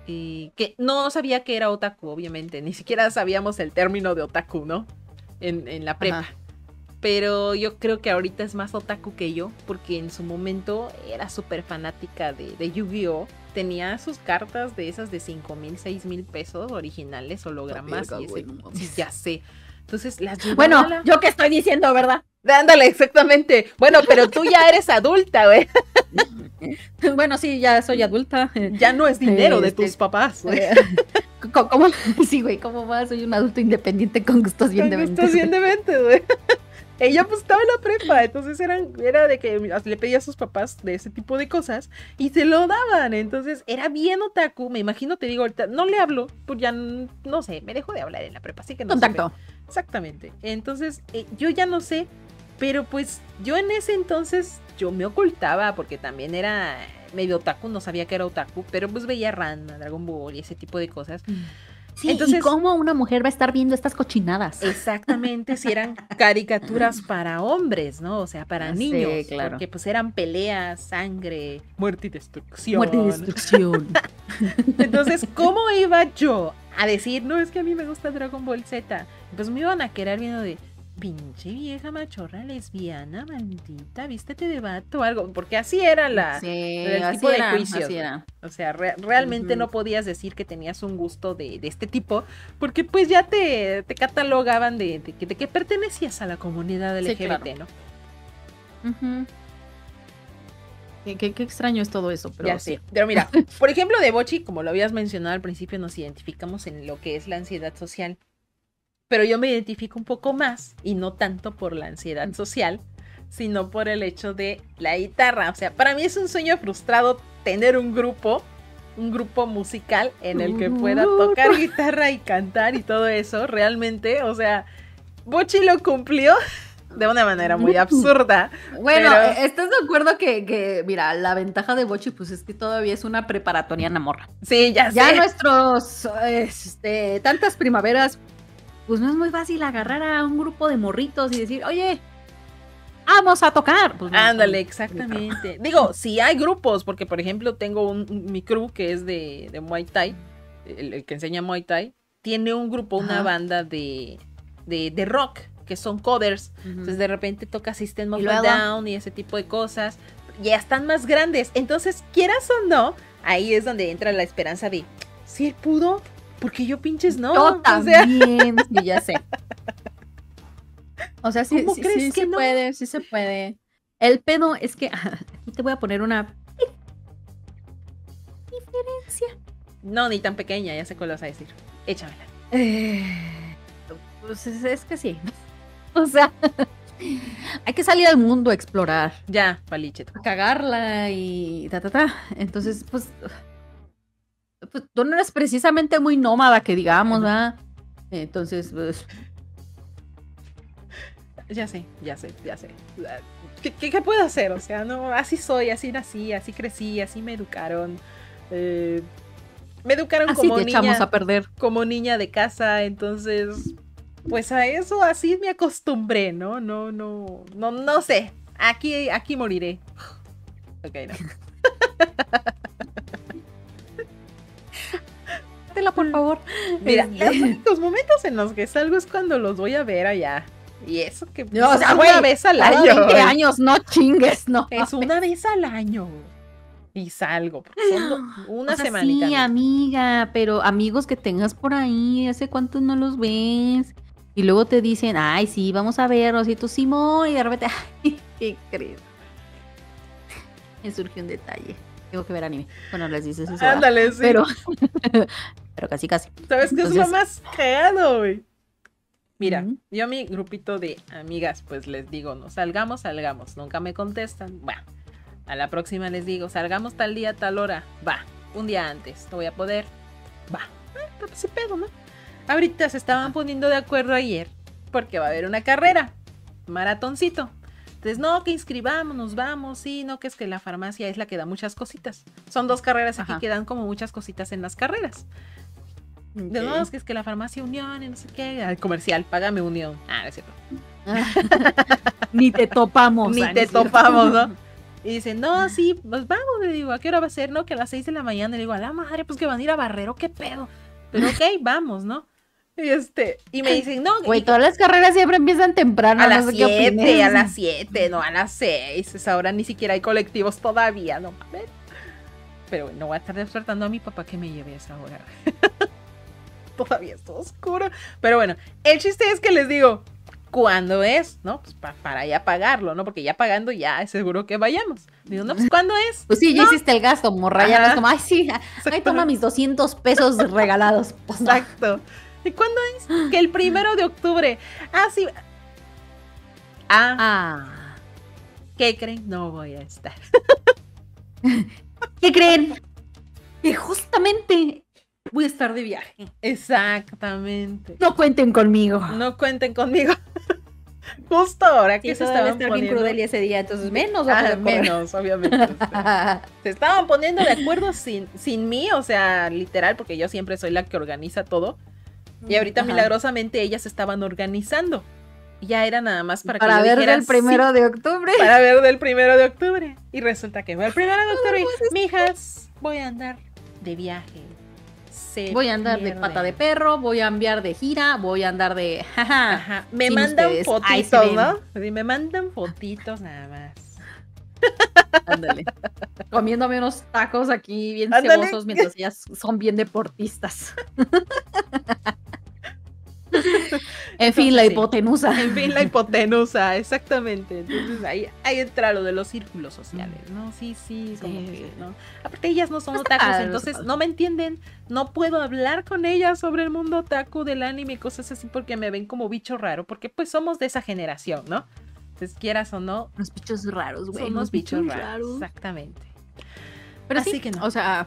Y que no sabía que era otaku, obviamente. Ni siquiera sabíamos el término de otaku, ¿no? En, en la prepa. Ajá. Pero yo creo que ahorita es más otaku que yo, porque en su momento era súper fanática de, de Yu-Gi-Oh! Tenía sus cartas de esas de 5 mil, 6 mil pesos originales, hologramas. verga, y ese- güey, no mames. sí, ya sé. Entonces las Bueno, la- yo que estoy diciendo, ¿verdad? <laughs> Ándale, exactamente. Bueno, pero tú ya eres adulta, güey. <laughs> bueno, sí, ya soy adulta. Ya no es dinero de Este, tus papás, güey. <laughs> Co- ¿Cómo? Sí, güey, ¿cómo va? Soy un adulto independiente con gustos bien Con dementes. gustos bien dementes, güey. Ella pues estaba en la prepa, entonces eran, era de que le pedía a sus papás de ese tipo de cosas y se lo daban, entonces era bien otaku, me imagino, te digo ahorita, no le hablo, pues ya no sé, me dejó de hablar en la prepa, así que no Contacto. Exactamente, entonces eh, yo ya no sé, pero pues yo en ese entonces yo me ocultaba porque también era medio otaku, no sabía que era otaku, pero pues veía Ranma, Dragon Ball y ese tipo de cosas. Sí, Entonces- ¿y cómo una mujer va a estar viendo estas cochinadas? Exactamente, si eran caricaturas <laughs> para hombres, ¿no? O sea, para sí, niños. claro. Porque pues eran peleas, sangre, muerte y destrucción. Muerte y destrucción. <laughs> Entonces, ¿cómo iba yo a decir, no, es que a mí me gusta Dragon Ball Z? Pues me iban a querer viendo de, pinche vieja machorra lesbiana, maldita, vístete de vato o algo. Porque así era la... sí, el así tipo de era, juicios, así güey. era. O sea, re- realmente no podías decir que tenías un gusto de, de este tipo, porque pues ya te, te catalogaban de, de que, de que pertenecías a la comunidad Sí, LGBT, claro. ¿no? Qué, qué- qué extraño es todo eso, pero ya sí. sé. Pero mira, <laughs> por ejemplo, de Bochi, como lo habías mencionado al principio, nos identificamos en lo que es la ansiedad social. Pero yo me identifico un poco más, y no tanto por la ansiedad social, sino por el hecho de la guitarra. O sea, para mí es un sueño frustrado tener un grupo, un grupo musical en el que pueda tocar guitarra y cantar y todo eso. Realmente, o sea, Bochi lo cumplió de una manera muy absurda. Bueno, Pero- eh, ¿estás de acuerdo que, que, mira, la ventaja de Bochi, pues es que todavía es una preparatoriana morra? Sí, ya, Ya sé. nuestros, este, tantas primaveras, pues no es muy fácil agarrar a un grupo de morritos y decir, oye, vamos a tocar. Pues, Ándale, no, exactamente. Digo, si hay grupos, porque por ejemplo tengo un, mi crew que es de, de Muay Thai, el, el que enseña Muay Thai, tiene un grupo, una Ajá. banda de, de, de rock, que son covers. Entonces de repente toca System of ¿Y a? Down y ese tipo de cosas. Ya están más grandes. Entonces, quieras o no, ahí es donde entra la esperanza de, si él pudo, porque yo pinches no. Yo O sea, también, sí, ya sé. O sea, sí, ¿Cómo sí, crees sí que se no? puede, sí se puede. El pedo es que aquí te voy a poner una fantasía. No, ni tan pequeña, ya sé cuál vas a decir. Échamela. Eh, pues es, es que sí. <laughs> O sea, hay que salir al mundo a explorar, Ya, palicheto. a cagarla y ta, ta, ta. Entonces, pues, pues tú no eres precisamente muy nómada, que digamos, ¿verdad? Entonces, pues, Ya sé, ya sé, ya sé. ¿Qué, qué, qué puedo hacer? O sea, no, así soy, así nací, así crecí, así me educaron. Eh, me educaron así como te echamos niña, a perder. como niña de casa, entonces, pues a eso así me acostumbré, ¿no? No, no, no, no sé. Aquí, aquí moriré. Ok, no. <laughs> Por favor. Mira, <laughs> los únicos momentos en los que salgo es cuando los voy a ver allá. Y eso que No, o es sea, una vez al año. 20 güey. años, no chingues, no. Es una vez al año. Y salgo. porque son do- <gasps> una O sea, semanita. Sí, mira. amiga, pero amigos que tengas por ahí, ¿hace cuántos no los ves? Y luego te dicen, ay, sí, vamos a verlos. Y tú, Simón, y de repente, <laughs> ay, ¿qué crees? Me surgió un detalle. Tengo que ver anime. Bueno, les dices. Ándale, sí. Pero, <laughs> pero casi, casi. ¿Sabes qué es lo más cagado, güey? Mira, yo a mi grupito de amigas, pues les digo, no salgamos, salgamos. Nunca me contestan. Va. A la próxima les digo, salgamos tal día, tal hora. Va. Un día antes. No voy a poder. Va. Eh, ese pedo, ¿no? Ahorita se estaban poniendo de acuerdo ayer porque va a haber una carrera. Maratoncito. Entonces, no, que inscribámonos, vamos, sí, no, que es que la farmacia es la que da muchas cositas. Son dos carreras aquí que dan como muchas cositas en las carreras. De no, es que es que la farmacia Unión y no sé qué. Al comercial, págame Unión. Ah, no es cierto. <laughs> Ni te topamos. Ni ah, te topamos, ¿no? Y dicen, no, sí, pues vamos, le digo, ¿a qué hora va a ser? No, que a las 6 de la mañana. Le digo, a la madre, pues que van a ir a Barrero, qué pedo. Pero ok, vamos, ¿no? Y este, y me dicen, no, Güey, todas las carreras siempre empiezan temprano. a no las sé qué 7, opines. a las 7, no, a las 6. Esa hora ni siquiera hay colectivos todavía, no mames. Pero bueno, no voy a estar despertando a mi papá que me lleve a esa hora. <laughs> todavía está oscuro. Pero bueno, el chiste es que les digo, ¿cuándo es? ¿No? Pues pa- para ya pagarlo, ¿no? Porque ya pagando ya es seguro que vayamos. Digo, no, pues ¿cuándo es? Pues sí, ya No. hiciste el gasto, morra. Ya no es como, ay, sí, ay, toma mis 200 pesos regalados. Pues no. <laughs> ¿Y cuándo es? Que el primero de octubre. Ah, sí. Ah, Ah. ¿qué creen? No voy a estar. ¿Qué creen? <laughs> Que justamente voy a estar de viaje. Exactamente. No cuenten conmigo. No cuenten conmigo. <laughs> Justo ahora que Que se estaban estar bien poniendo... crudelia ese día, entonces menos Ah, menos, obviamente. se estaban poniendo de acuerdo sin, sin mí, o sea, literal, porque yo siempre soy la que organiza todo. Y ahorita Ajá. milagrosamente ellas estaban organizando. Ya era nada más para, Para, que ver dijera el primero de octubre. para ver del primero de octubre. Y resulta que fue el primero de octubre. y, Mijas, voy a andar de viaje. Se Voy a andar de pierden". pata de perro, voy a enviar de gira, voy a andar de. <laughs> jaja. Ajá. Me mandan ustedes. Fotitos. ¿no? Me mandan fotitos nada más. <laughs> Ándale. Comiéndome unos tacos aquí bien Ándale. cebosos mientras ellas son bien deportistas. <laughs> en fin, la sí. hipotenusa. En fin, la hipotenusa, exactamente. Entonces ahí, ahí entra lo de los círculos sociales, ¿no? Sí, sí, como Sí, que. ¿no? Aparte ellas no son Está otakus, entonces no me entienden. No puedo hablar con ellas sobre el mundo otaku del anime y cosas así porque me ven como bicho raro, porque pues somos de esa generación, ¿no? Entonces quieras o no, Los bichos raros, güey. somos bichos raros. Exactamente. Pero Así sí, que no. O sea,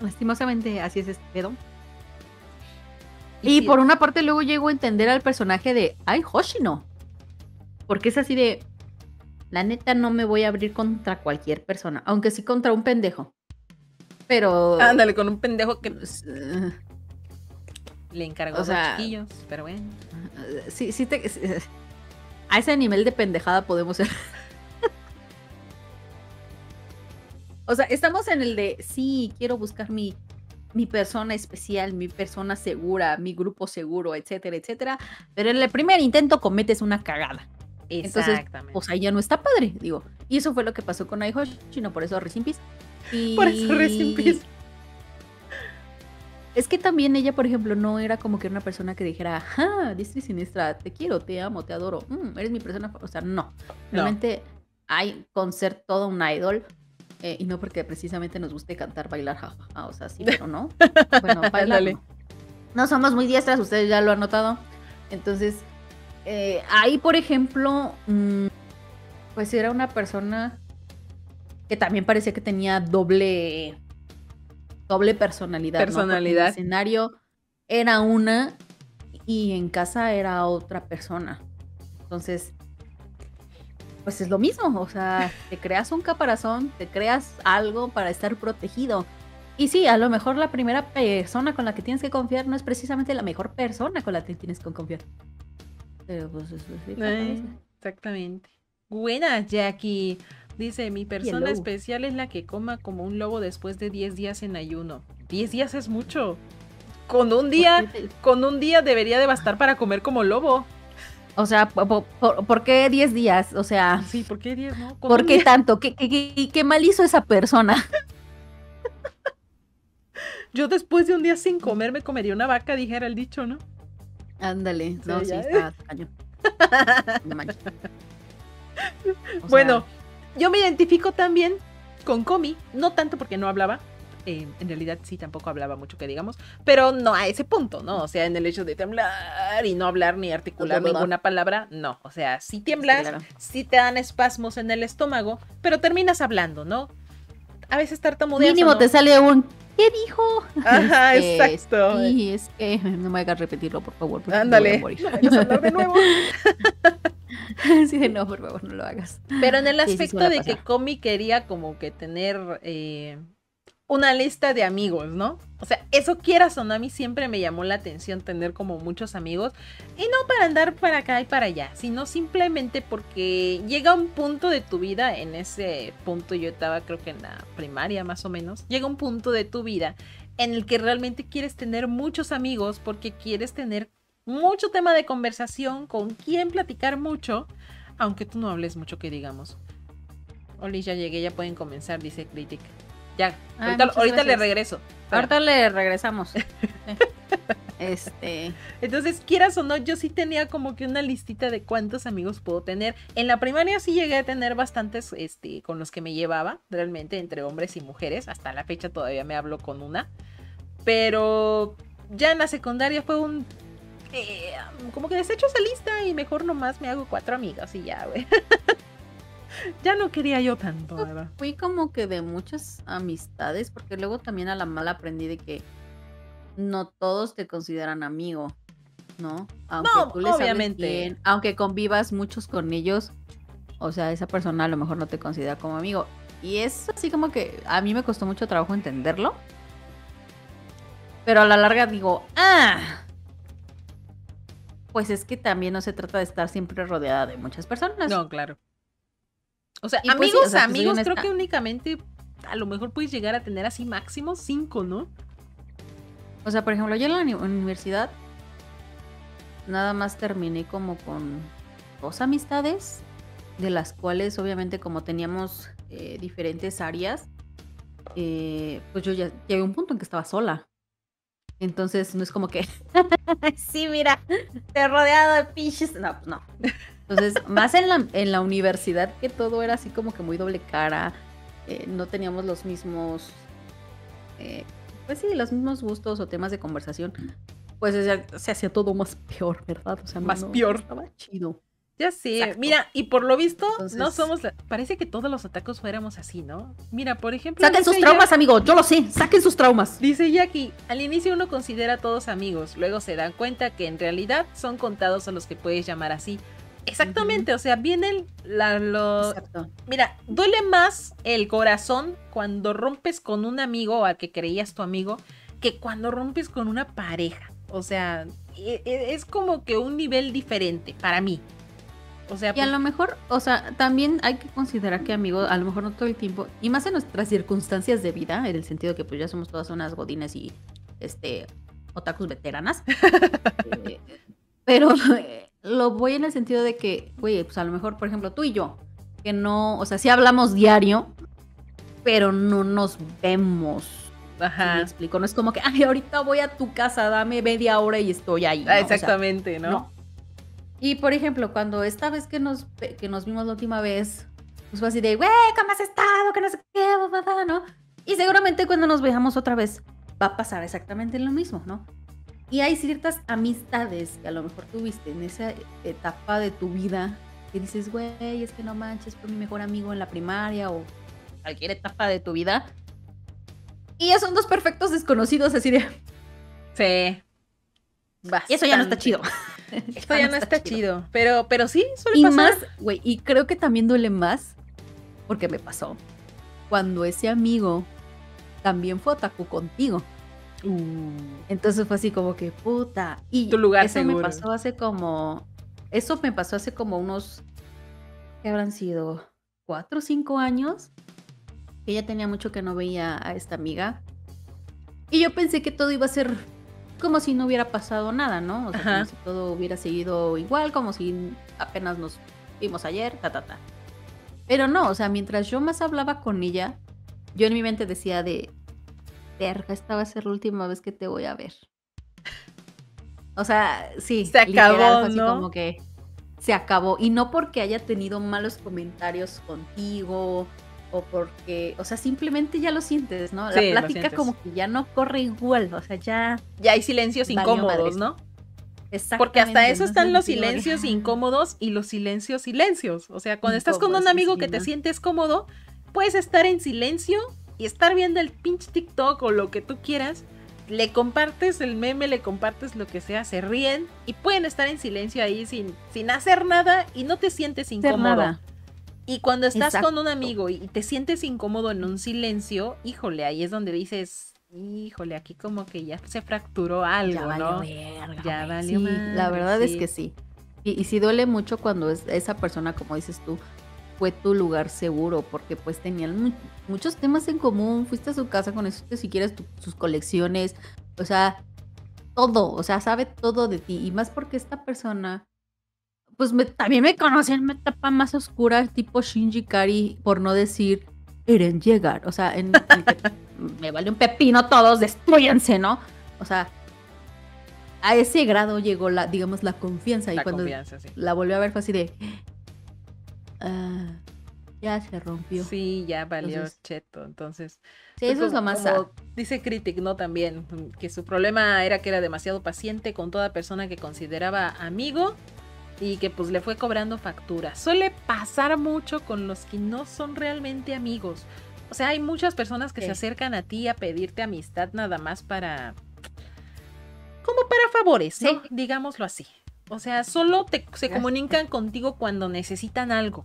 lastimosamente así es este pedo. Y por una parte luego llego a entender al personaje de Ay Hoshino. Porque es así de la neta no me voy a abrir contra cualquier persona, aunque sí contra un pendejo. Pero Ándale, con un pendejo que pues, le encargó O sea, chiquillos, pero bueno. sí, sí te- a ese nivel de pendejada podemos ser. <laughs> o sea, estamos en el de sí, quiero buscar mi mi persona especial, mi persona segura, mi grupo seguro, etcétera, etcétera. Pero en el primer intento cometes una cagada. Entonces, Exactamente. Pues ahí ya no está padre, digo. Y eso fue lo que pasó con Aihoshino, por eso Peace. Y... Por eso Peace. Es que también ella, por ejemplo, no era como que una persona que dijera, ah, diestra y siniestra, te quiero, te amo, te adoro, mm, eres mi persona. fa-". O sea, no. Realmente hay con ser todo un idol. Eh, y no porque precisamente nos guste cantar, bailar, jajaja, o sea, sí, pero no. Bueno, <laughs> bailar. no. no somos muy diestras, ustedes ya lo han notado. Entonces, eh, ahí, por ejemplo, mm, pues era una persona que también parecía que tenía doble, doble personalidad. Personalidad. el escenario era una y en casa era otra persona. Entonces, pues es lo mismo, o sea, te creas un caparazón, te creas algo para estar protegido. Y sí, a lo mejor la primera persona con la que tienes que confiar no es precisamente la mejor persona con la que tienes que confiar. Pero pues eso sí. exactamente. Buena, Jackie. Dice, mi persona especial es la que coma como un lobo después de 10 días en ayuno. 10 días es mucho. Con un día, con un día debería de bastar para comer como lobo. O sea, ¿por, qué 10 días? O sea... Sí, ¿por qué 10, no? ¿Por qué tanto? ¿Qué, qué, qué mal hizo esa persona? <laughs> Yo después de un día sin comer me comería una vaca, dijera el dicho, ¿no? Ándale, no, sí, está cañón. <laughs> bueno, yo me identifico también con Comi, no tanto porque no hablaba, eh, en realidad sí tampoco hablaba mucho que digamos, pero no a ese punto, ¿no? O sea, en el hecho de temblar y no hablar ni articular ninguna palabra, no. O sea, sí tiemblas, sí, te dan espasmos en el estómago, pero terminas hablando, ¿no? A veces tartamudeas. Mínimo te sale un ¿Qué dijo? Ajá, <laughs> este, exacto. Sí, es que <laughs> no me hagas repetirlo, por favor. Ándale. de nuevo. <laughs> sí, no, por favor, no lo hagas. Pero en el aspecto de que Comi quería como que tener eh, una lista de amigos, ¿no? O sea, eso quieras o no, a mí siempre me llamó la atención tener como muchos amigos. Y no para andar para acá y para allá, sino simplemente porque llega un punto de tu vida, en ese punto yo estaba creo que en la primaria más o menos, llega un punto de tu vida en el que realmente quieres tener muchos amigos porque quieres tener mucho tema de conversación, con quien platicar mucho, aunque tú no hables mucho que digamos. Oli, ya llegué, ya pueden comenzar, dice Critic. Ya, ahorita, le regreso. Ahorita le regresamos. <laughs> este. Entonces, quieras o no, yo sí tenía como que una listita de cuántos amigos puedo tener. En la primaria sí llegué a tener bastantes este, con los que me llevaba, realmente, entre hombres y mujeres. Hasta la fecha todavía me hablo con una. Pero ya en la secundaria fue un. Eh, como que desecho esa lista y mejor nomás me hago cuatro amigas y ya, güey. <laughs> ya no quería yo tanto, ¿verdad? Fui como que de muchas amistades, porque luego también a la mala aprendí de que no todos te consideran amigo, ¿no? Aunque tú les obviamente. aunque convivas muchos con ellos, o sea, esa persona a lo mejor no te considera como amigo. Y es así como que a mí me costó mucho trabajo entenderlo. Pero a la larga digo, ah, pues es que también no se trata de estar siempre rodeada de muchas personas. No, claro. O sea, pues amigos, amigos, creo que únicamente a lo mejor puedes llegar a tener así máximo cinco, ¿no? O sea, por ejemplo, yo en la universidad nada más terminé como con dos amistades, de las cuales obviamente como teníamos eh, diferentes áreas, eh, pues yo ya llegué a un punto en que estaba sola. Entonces no es como que, <laughs> sí, mira, te he rodeado de pinches. No, pues no. Entonces, más en la, en la universidad que todo era así como que muy doble cara, eh, no teníamos los mismos, eh, pues sí, los mismos gustos o temas de conversación, pues se, hacía todo más peor, ¿verdad? O sea, más peor. Estaba chido. Ya sé, mira, y por lo visto, no somos, parece que todos los atacos fuéramos así, ¿no? Mira, por ejemplo... Saquen sus traumas, amigo, yo lo sé, saquen sus traumas. Dice Jackie, al inicio uno considera a todos amigos, luego se dan cuenta que en realidad son contados a los que puedes llamar así. Exactamente, o sea, vienen la, lo... Mira, duele más el corazón cuando rompes con un amigo al que creías tu amigo que cuando rompes con una pareja. O sea, e, e, es como que un nivel diferente para mí. O sea, y a lo mejor, o sea, también hay que considerar que amigos, a lo mejor no todo el tiempo, y más en nuestras circunstancias de vida, en el sentido que pues ya somos todas unas godines y este otakus veteranas. <laughs> Eh, pero lo voy en el sentido de que, güey, pues a lo mejor, por ejemplo, tú y yo, que no, o sea, sí hablamos diario, pero no nos vemos. Ajá. me explico, no es como que, ay, ahorita voy a tu casa, dame media hora y estoy ahí. exactamente, ¿no? Y por ejemplo, cuando esta vez que nos, que nos vimos la última vez, pues fue así de, güey, ¿cómo has estado? Que no sé qué, ¿no? Y seguramente cuando nos veamos otra vez va a pasar exactamente lo mismo, ¿no? Y hay ciertas amistades que a lo mejor tuviste en esa etapa de tu vida que dices, güey, es que no manches, fue mi mejor amigo en la primaria o cualquier etapa de tu vida. Y ya son dos perfectos desconocidos, así de. Sí. Y eso ya no está chido. <laughs> Esto ya no está, chido. Pero, pero sí, suele y pasar. más, güey, y creo que también duele más porque me pasó. Cuando ese amigo también fue otaku contigo. Uh. Entonces fue así como que, puta. Y Tu lugar eso seguro. me pasó hace como. Eso me pasó hace como unos. ¿Qué habrán sido? ¿Cuatro o cinco años? Que ya tenía mucho que no veía a esta amiga. Y yo pensé que todo iba a ser como si no hubiera pasado nada, ¿no? O sea, Ajá. como si todo hubiera seguido igual, como si apenas nos vimos ayer, ta, ta, ta. Pero no, o sea, mientras yo más hablaba con ella, yo en mi mente decía de, verga, esta va a ser la última vez que te voy a ver. O sea, sí. Se acabó, literal, así ¿no? Como que se acabó. Y no porque haya tenido malos comentarios contigo o porque, o sea, simplemente ya lo sientes, ¿no? La Sí, plática como que ya no corre igual, o sea, ya... Ya hay silencios incómodos. ¿no? Porque hasta eso no están los silencios incómodos y los silencios silencios. O sea, cuando estás con un amigo sí, que te ¿no? sientes cómodo, puedes estar en silencio y estar viendo el pinche TikTok o lo que tú quieras. Le compartes el meme, le compartes lo que sea, se ríen y pueden estar en silencio ahí sin, sin hacer nada y no te sientes incómodo. nada. Y cuando estás con un amigo y te sientes incómodo en un silencio, híjole, ahí es donde dices, híjole, aquí como que ya se fracturó algo, ya valió ¿no? verga, Ya güey. valió Sí, la verdad sí. es que sí. Y, y sí duele mucho cuando es, esa persona, como dices tú, fue tu lugar seguro, porque pues tenían mu- muchos temas en común, fuiste a su casa con eso, si quieres tu- sus colecciones, o sea, todo, o sea, sabe todo de ti, y más porque esta persona, pues me- también me conoce en una etapa más oscura, tipo Shinji Kari, por no decir Eren llegar, o sea, en, en que <laughs> me vale un pepino todos, destruyanse, ¿no? O sea, a ese grado llegó la, digamos, la confianza. y cuando confianza, sí. la volvió a ver fue así de. "Ah, ya se rompió. Sí, Sí, ya valió Entonces, cheto. Entonces, eso es lo más como Dice Critic, ¿no? También, que su problema era que era demasiado paciente con toda persona que consideraba amigo y que pues le fue cobrando factura. Suele pasar mucho con los que no son realmente amigos. O sea, hay muchas personas que Sí. se acercan a ti a pedirte amistad nada más para... como para favores, ¿no? Sí. Digámoslo así. O sea, solo te, se comunican contigo cuando necesitan algo.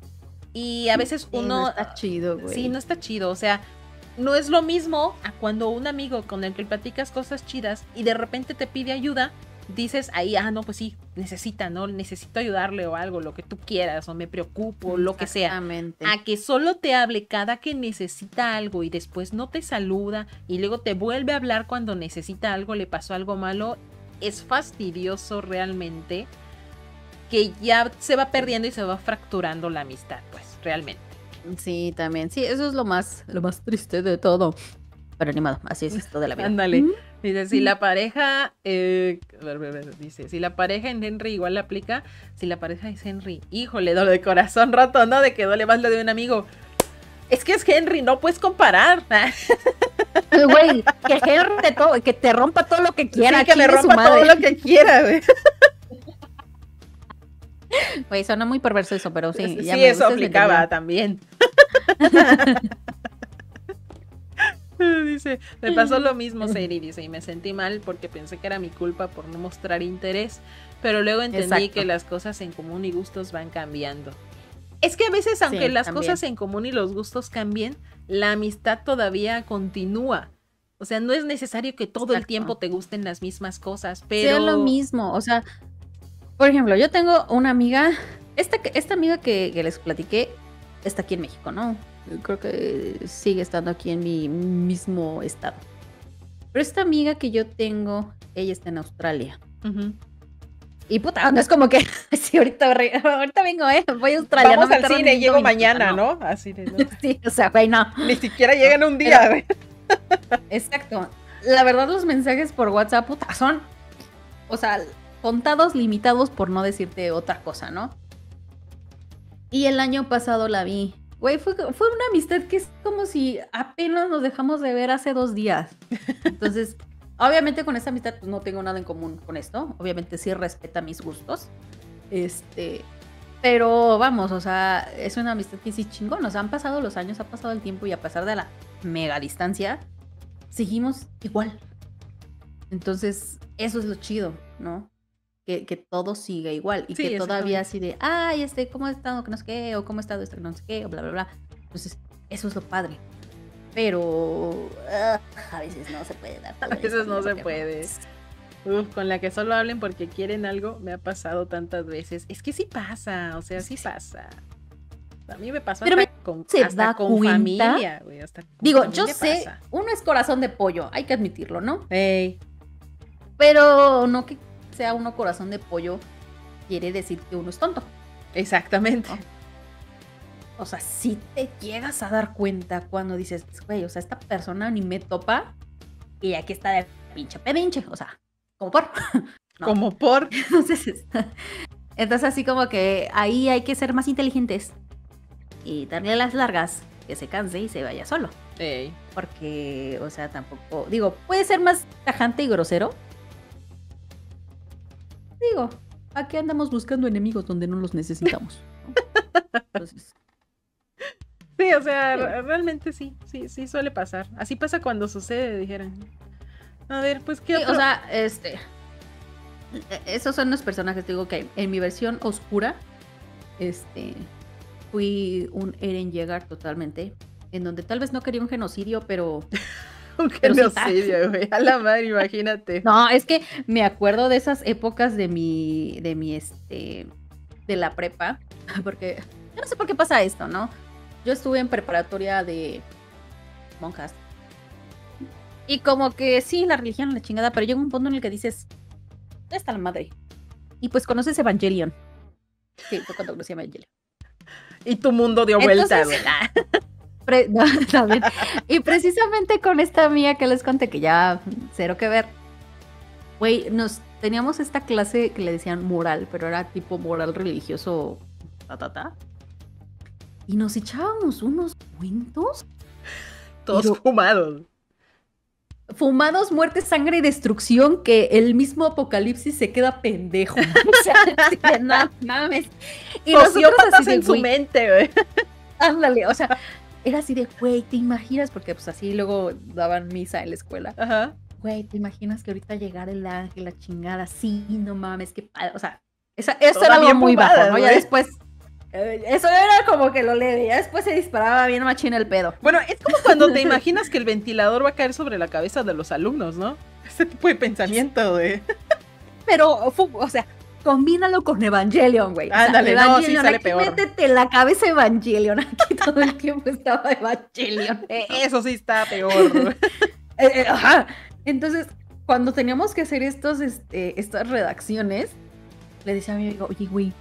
Y a veces Sí, no uno... está chido, güey. Sí, no está chido. O sea, no es lo mismo a cuando un amigo con el que platicas cosas chidas y de repente te pide ayuda, dices ahí, ah, no, pues sí, necesita, ¿no? Necesito ayudarle o algo, lo que tú quieras, o me preocupo, lo que sea. Exactamente. A que solo te hable cada que necesita algo y después no te saluda y luego te vuelve a hablar cuando necesita algo, le pasó algo malo, es fastidioso realmente que ya se va perdiendo y se va fracturando la amistad, pues, realmente. Sí, también. Sí, eso es lo más, lo más triste de todo. Pero animado, así es esto de la <laughs> vida. Ándale. Dice, si la pareja, eh, dice, si la pareja en Henry igual le aplica, si la pareja es Henry, híjole, dolor de corazón roto, ¿no? De que duele más lo de un amigo. Es que es Henry, no puedes comparar. Güey, que Henry te, to- que te rompa todo lo que quiera. sí, que su rompa todo lo que quiera, güey. Güey, suena muy perverso eso, pero sí. Sí, ya me- eso aplicaba también. <laughs> dice, me pasó lo mismo, Seri, dice, y me sentí mal porque pensé que era mi culpa por no mostrar interés, pero luego entendí Exacto. que las cosas en común y gustos van cambiando. Es que a veces, aunque Sí, las también. cosas en común y los gustos cambien, la amistad todavía continúa. O sea, no es necesario que todo el tiempo te gusten las mismas cosas, pero... Sea lo mismo, o sea, por ejemplo, yo tengo una amiga, esta, esta amiga que, que les platiqué está aquí en México, ¿no? Creo que sigue estando aquí en mi mismo estado. Pero esta amiga que yo tengo, ella está en Australia. Ujú. Y puta, no es como que, <laughs> sí, ahorita, ahorita vengo, ¿eh? Voy a Australia. Vamos no al cine, llego minutos, mañana, ¿no? Así de, ¿no? <laughs> Sí, o sea, güey, no. Ni siquiera llegan un día, güey. <laughs> Exacto. La verdad, los mensajes por WhatsApp, puta, son, o sea, contados, limitados, por no decirte otra cosa, ¿no? Y el año pasado la vi Güey, fue, fue una amistad que es como si apenas nos dejamos de ver hace dos días. Entonces, obviamente con esta amistad pues, no tengo nada en común con esto. Obviamente sí respeta mis gustos. Este, pero vamos, o sea, es una amistad que sí chingón. Nos han pasado los años, ha pasado el tiempo y a pesar de la mega distancia, seguimos igual. Entonces, eso es lo chido, ¿no? Que, que todo sigue igual y Sí, que todavía así de, ay, este, ¿cómo ha estado? Que no sé qué, o cómo ha estado esto, que no sé qué, o bla, bla, bla. Entonces, eso es lo padre. Pero ah, a veces no se puede dar. A veces no se puede. Uf, con la que solo hablen porque quieren algo, me ha pasado tantas veces. Es que sí pasa, o sea, sí pasa. A mí me pasó Pero hasta con, se hasta da con cuenta. familia, güey. hasta con Digo, yo sé, pasa. uno es corazón de pollo, hay que admitirlo, ¿no? Ey, Pero no que sea uno corazón de pollo quiere decir que uno es tonto. exactamente. O sea, si te llegas a dar cuenta cuando dices, güey, o sea, esta persona ni me topa y aquí está de pinche pedinche, o sea, como por. <laughs> No. Como por. <laughs> Entonces, es- entonces así como que ahí hay que ser más inteligentes y darle las largas, que se canse y se vaya solo. Ey, Porque, o sea, tampoco, digo, puede ser más tajante y grosero. Digo, aquí andamos buscando enemigos donde no los necesitamos. <laughs> ¿no? Entonces, Sí, o sea, Sí. realmente sí, sí, sí suele pasar. Así pasa cuando sucede, dijeran. A ver, pues qué sí, otro? o sea, este, esos son los personajes, digo que en mi versión oscura, este, fui un Eren Yeager totalmente, en donde tal vez no quería un genocidio, pero <laughs> un genocidio, güey. A la madre, imagínate. <laughs> No, es que me acuerdo de esas épocas de mi, de mi, este, de la prepa, <laughs> porque yo no sé por qué pasa esto, ¿no? Yo estuve en preparatoria de monjas. Y como que sí, la religión, la chingada, pero llega un punto en el que dices, ¿dónde está la madre? Y pues conoces Evangelion. Sí, fue cuando conocí Evangelion. Y tu mundo dio vuelta, Entonces- güey. <laughs> Pre- no, <laughs> también. Y precisamente con esta mía que les conté que ya cero que ver. Güey, nos teníamos esta clase que le decían moral, pero era tipo moral religioso. Ta, ta, ta. Y nos echábamos unos cuentos. Todos Pero- fumados. Fumados, muerte, sangre y destrucción, que el mismo apocalipsis se queda pendejo. <laughs> o sea, no mames. Y nosotros así de, en su mente, güey. <laughs> ándale, o sea, era así de, güey, ¿te imaginas? Porque pues así luego daban misa en la escuela. Ajá. Güey, ¿te imaginas que ahorita llegara el ángel, la chingada? Sí, no mames, qué padre. O sea, esa- eso Toda era algo bien muy bajo, ¿no? Ya güey. después. Eh, eso era como que lo leve, ya después se disparaba bien machín el pedo. Bueno, es como cuando te <laughs> imaginas que el ventilador va a caer sobre la cabeza de los alumnos, ¿no? <laughs> Ese tipo de pensamiento, güey. Pero, o sea, combínalo con Evangelion, güey. O sea, Ándale, no, sí Evangelion, sale aquí peor. Métete la cabeza Evangelion. Aquí todo el tiempo estaba Evangelion. Eh, <laughs> Eso sí está peor. Eh, eh, ajá. Entonces, cuando teníamos que hacer estos, este, estas redacciones, le decía a mi amigo, oye, güey,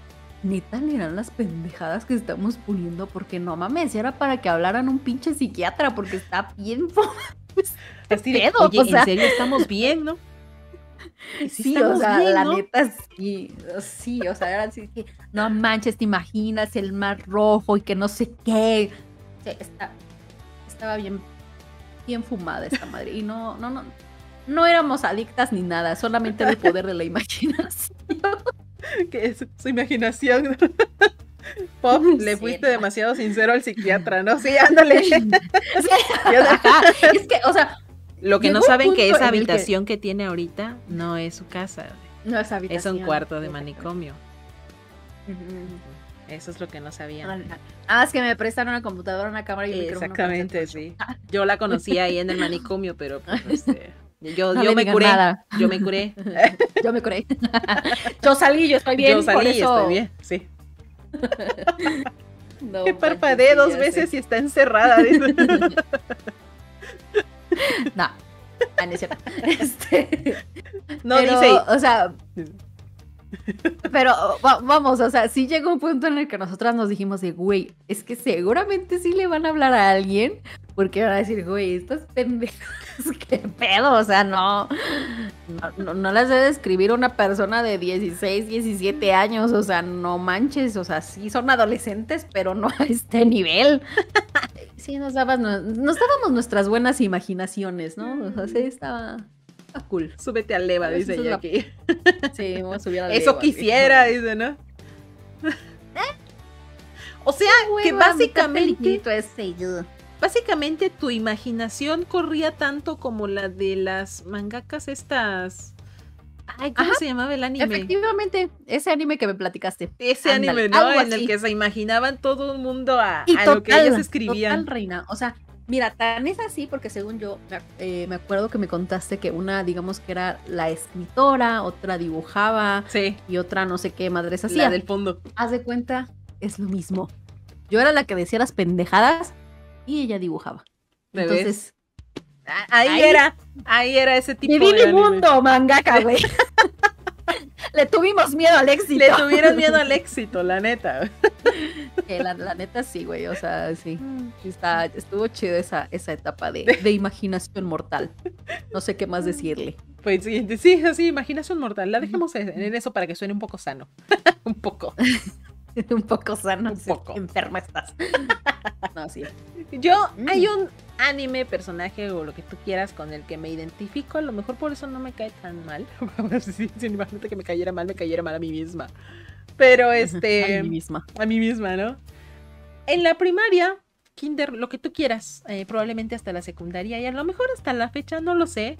neta leerán las pendejadas que estamos poniendo, porque no mames, era para que hablaran un pinche psiquiatra, porque está bien. <laughs> Así de, pedo? oye, O sea- en serio estamos bien, ¿no? <laughs> Y Sí, o sea, bien, la ¿no? neta sí, sí, o sea, era así que, no manches, te imaginas el mar rojo y que no sé qué. Sí, está, estaba bien, bien fumada esta madre. Y no, no, no, no éramos adictas ni nada, solamente el poder de la <laughs> imaginación. <laughs> que es su imaginación. <laughs> Pop, le fuiste demasiado sincero al psiquiatra, ¿no? Sí, ándale. <laughs> Es que, o sea, Lo que no saben que esa que- habitación que... tiene ahorita no es su casa, no es es habitación. un cuarto de manicomio. Eso es lo que no sabían. Ah, es que me prestan una computadora, una cámara y un micrófono para hacer Exactamente, sí. Yo la conocí ahí en el manicomio, pero pues, este, yo, No yo me curé. nada. Yo me curé. <laughs> Yo me curé. <laughs> yo salí, yo estoy bien. yo salí por eso... estoy bien. Sí. <laughs> No, que sí, dos sé. veces y está encerrada. No, ah, no es cierto. Este, No, pero, dice. O sea, pero va- vamos, o sea, sí llegó un punto en el que nosotras nos dijimos de, güey, es que seguramente sí le van a hablar a alguien, porque van a decir, güey, estas pendejas, <laughs> qué pedo, o sea, no. no, no, las debe escribir una persona de 16, 17 años, o sea, no manches, o sea, sí son adolescentes, pero no a este nivel. <laughs> Sí, nos, dabas, nos, nos dábamos nuestras buenas imaginaciones, ¿no? O sea, sí, estaba, estaba cool. Súbete al leva, dice ella la- aquí. Sí, vamos a subir a la Eso leva, quisiera, dice, ¿no? <laughs> O sea, que básicamente, ese, yo. básicamente tu imaginación corría tanto como la de las mangakas estas. Ay, ¿cómo Ajá. se llamaba el anime? Efectivamente, ese anime que me platicaste. Ese anime, ¿no? En el que se imaginaban todo el mundo a, Y a total, lo que ellas escribían. total, reina. O sea, mira, tan es así porque según yo, eh, me acuerdo que me contaste que una, digamos que era la escritora, otra dibujaba Sí, y otra no sé qué madres la hacía. del fondo. Haz de cuenta, es lo mismo. Yo era la que decía las pendejadas y ella dibujaba. Entonces, Ah, Ahí, ahí- era, ahí era ese tipo de mi anime. mundo, mangaka, güey. <laughs> Le tuvimos miedo al éxito. Le tuvieron miedo al éxito, la neta. Eh, la, la neta sí, güey. O sea, sí. sí Está, estuvo chido esa, esa etapa de, <laughs> de imaginación mortal. No sé qué más decirle. Pues sí, sí, así, imaginación mortal. La dejemos en en eso para que suene un poco sano. <laughs> un poco. <laughs> Un poco sano. Un poco. Enferma estás. <laughs> No, sí. Yo, Mm. hay un anime, personaje o lo que tú quieras con el que me identifico. A lo mejor por eso no me cae tan mal. <laughs> sí, sí, imagínate que me cayera mal, me cayera mal a mí misma. Pero este. A mí misma. a mí misma, ¿no? En la primaria, kinder, lo que tú quieras, eh, probablemente hasta la secundaria y a lo mejor hasta la fecha, no lo sé,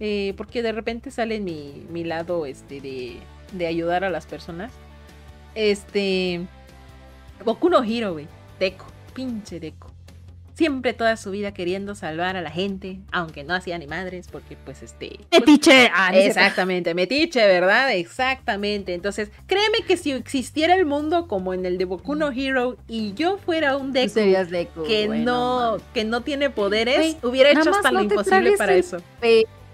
eh, porque de repente sale mi, mi lado este, de, de ayudar a las personas. Este, Boku no Hero, güey, Deco, pinche Deco. Siempre toda su vida queriendo salvar a la gente, aunque no hacía ni madres, porque pues este... pues, Metiche. Ah, no es cierto. Exactamente, metiche, ¿verdad? Exactamente. Entonces, créeme que si existiera el mundo como en el de Boku no Hero y yo fuera un Deku serías Deku, que no, que no tiene poderes, hubiera hecho hasta no lo imposible para eso.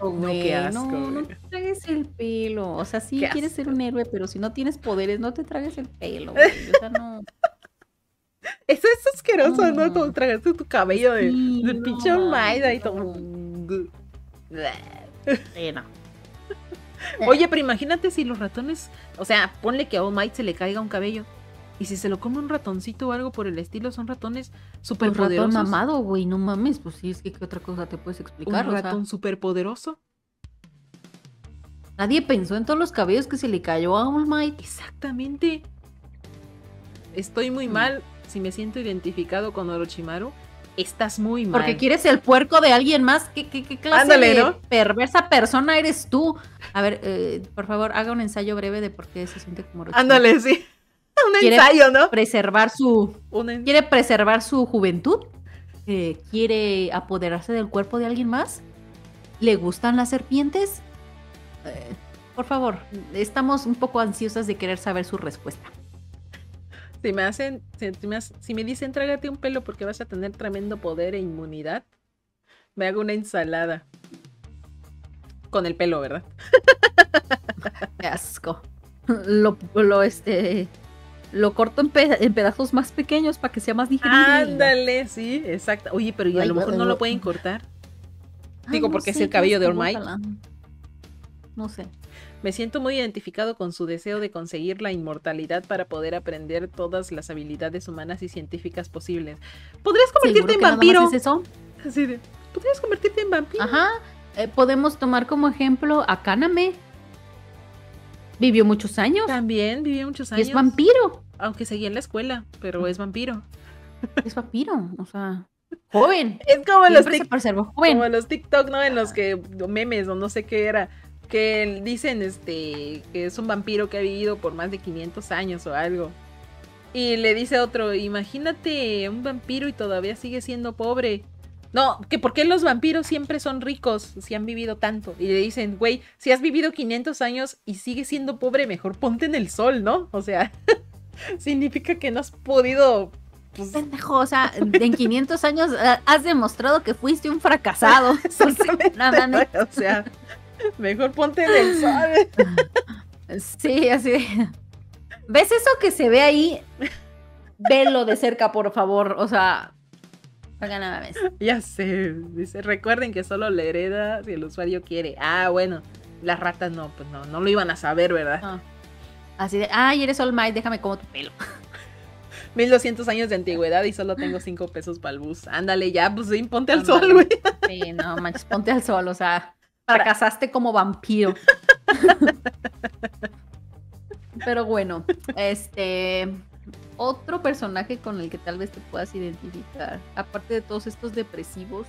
Güey. qué asco, No, te tragues el pelo. O sea, sí Qué quieres ser un héroe, pero si no tienes poderes, no te tragues el pelo, güey. O sea, no. <laughs> Eso es asqueroso, ¿no? Como tragarte tu cabello de, Sí, de no, pinche Almeida y todo. <laughs> Sí, no. Oye, pero imagínate si los ratones, o sea, ponle que a All Might se le caiga un cabello. Y si se lo come un ratoncito o algo por el estilo, son ratones súper Un ratón poderosos. mamado, güey, no mames, pues sí, es que qué otra cosa te puedes explicar. Un O sea, ratón súper poderoso. nadie pensó en todos los cabellos que se le cayó a All Might. Exactamente. Estoy muy Mm. mal si me siento identificado con Orochimaru. Estás muy mal. Porque quieres el puerco de alguien más. ¿Qué, qué, qué clase Ándale, de ¿no? perversa persona eres tú? A ver, eh, por favor, haga un ensayo breve de por qué se siente como Orochimaru. Ándale, sí. <laughs> Un ¿Quiere- ensayo, ¿no? Preservar su, quiere preservar su juventud, Eh, quiere apoderarse del cuerpo de alguien más, le gustan las serpientes. Eh, por favor, estamos un poco ansiosas de querer saber su respuesta. Si me hacen, me, si me dicen trágate un pelo porque vas a tener tremendo poder e inmunidad, me hago una ensalada. Con el pelo, ¿verdad? <laughs> Qué asco. Lo, lo, este, lo corto en, peda- en pedazos más pequeños para que sea más digerible. Ándale, sí, exacto. Oye, pero y a Ay, lo mejor no lo pueden cortar. Ay, digo, no porque es el cabello de All Might. No sé. Me siento muy identificado con su deseo de conseguir la inmortalidad para poder aprender todas las habilidades humanas y científicas posibles. ¿Podrías convertirte ¿Seguro en que nada más vampiro? es eso? Así de, ¿Podrías convertirte en vampiro? Ajá. eh, podemos tomar como ejemplo a Kaname. Vivió muchos años. También vivió muchos Y años. es vampiro. Aunque seguía en la escuela, pero es vampiro. Es vampiro. O sea, <laughs> joven. Es como los, tic- joven. como los TikTok, ¿no? En los que memes o no sé qué era. Que dicen este que es un vampiro que ha vivido por más de 500 años o algo. Y le dice otro, imagínate un vampiro y todavía sigue siendo pobre. No, que por qué los vampiros siempre son ricos si han vivido tanto. Y le dicen, güey, si has vivido 500 años y sigues siendo pobre, mejor ponte en el sol, ¿no? O sea, <laughs> <laughs> significa que no has podido... pues, Pendejo, o sea, en 500 años eh, has demostrado que fuiste un fracasado. <laughs> Exactamente, No o sea, mejor ponte en el sol. Sí, así. ¿Ves eso que se ve ahí? Velo de cerca, por favor. O sea, nada más. Ya sé, dice, recuerden que solo le hereda si el usuario quiere. Ah, bueno, Las ratas no, pues no, no lo iban a saber, ¿verdad? Ah. Así de, ay, eres All Might, déjame como tu pelo. <laughs> 1200 años de antigüedad y solo tengo 5 pesos para el bus. Ándale, ya, pues sí, ponte al sol, güey. Sí, no manches, ponte al sol, o sea, <laughs> fracasaste como vampiro. <laughs> Pero bueno, este otro personaje con el que tal vez te puedas identificar, aparte de todos estos depresivos,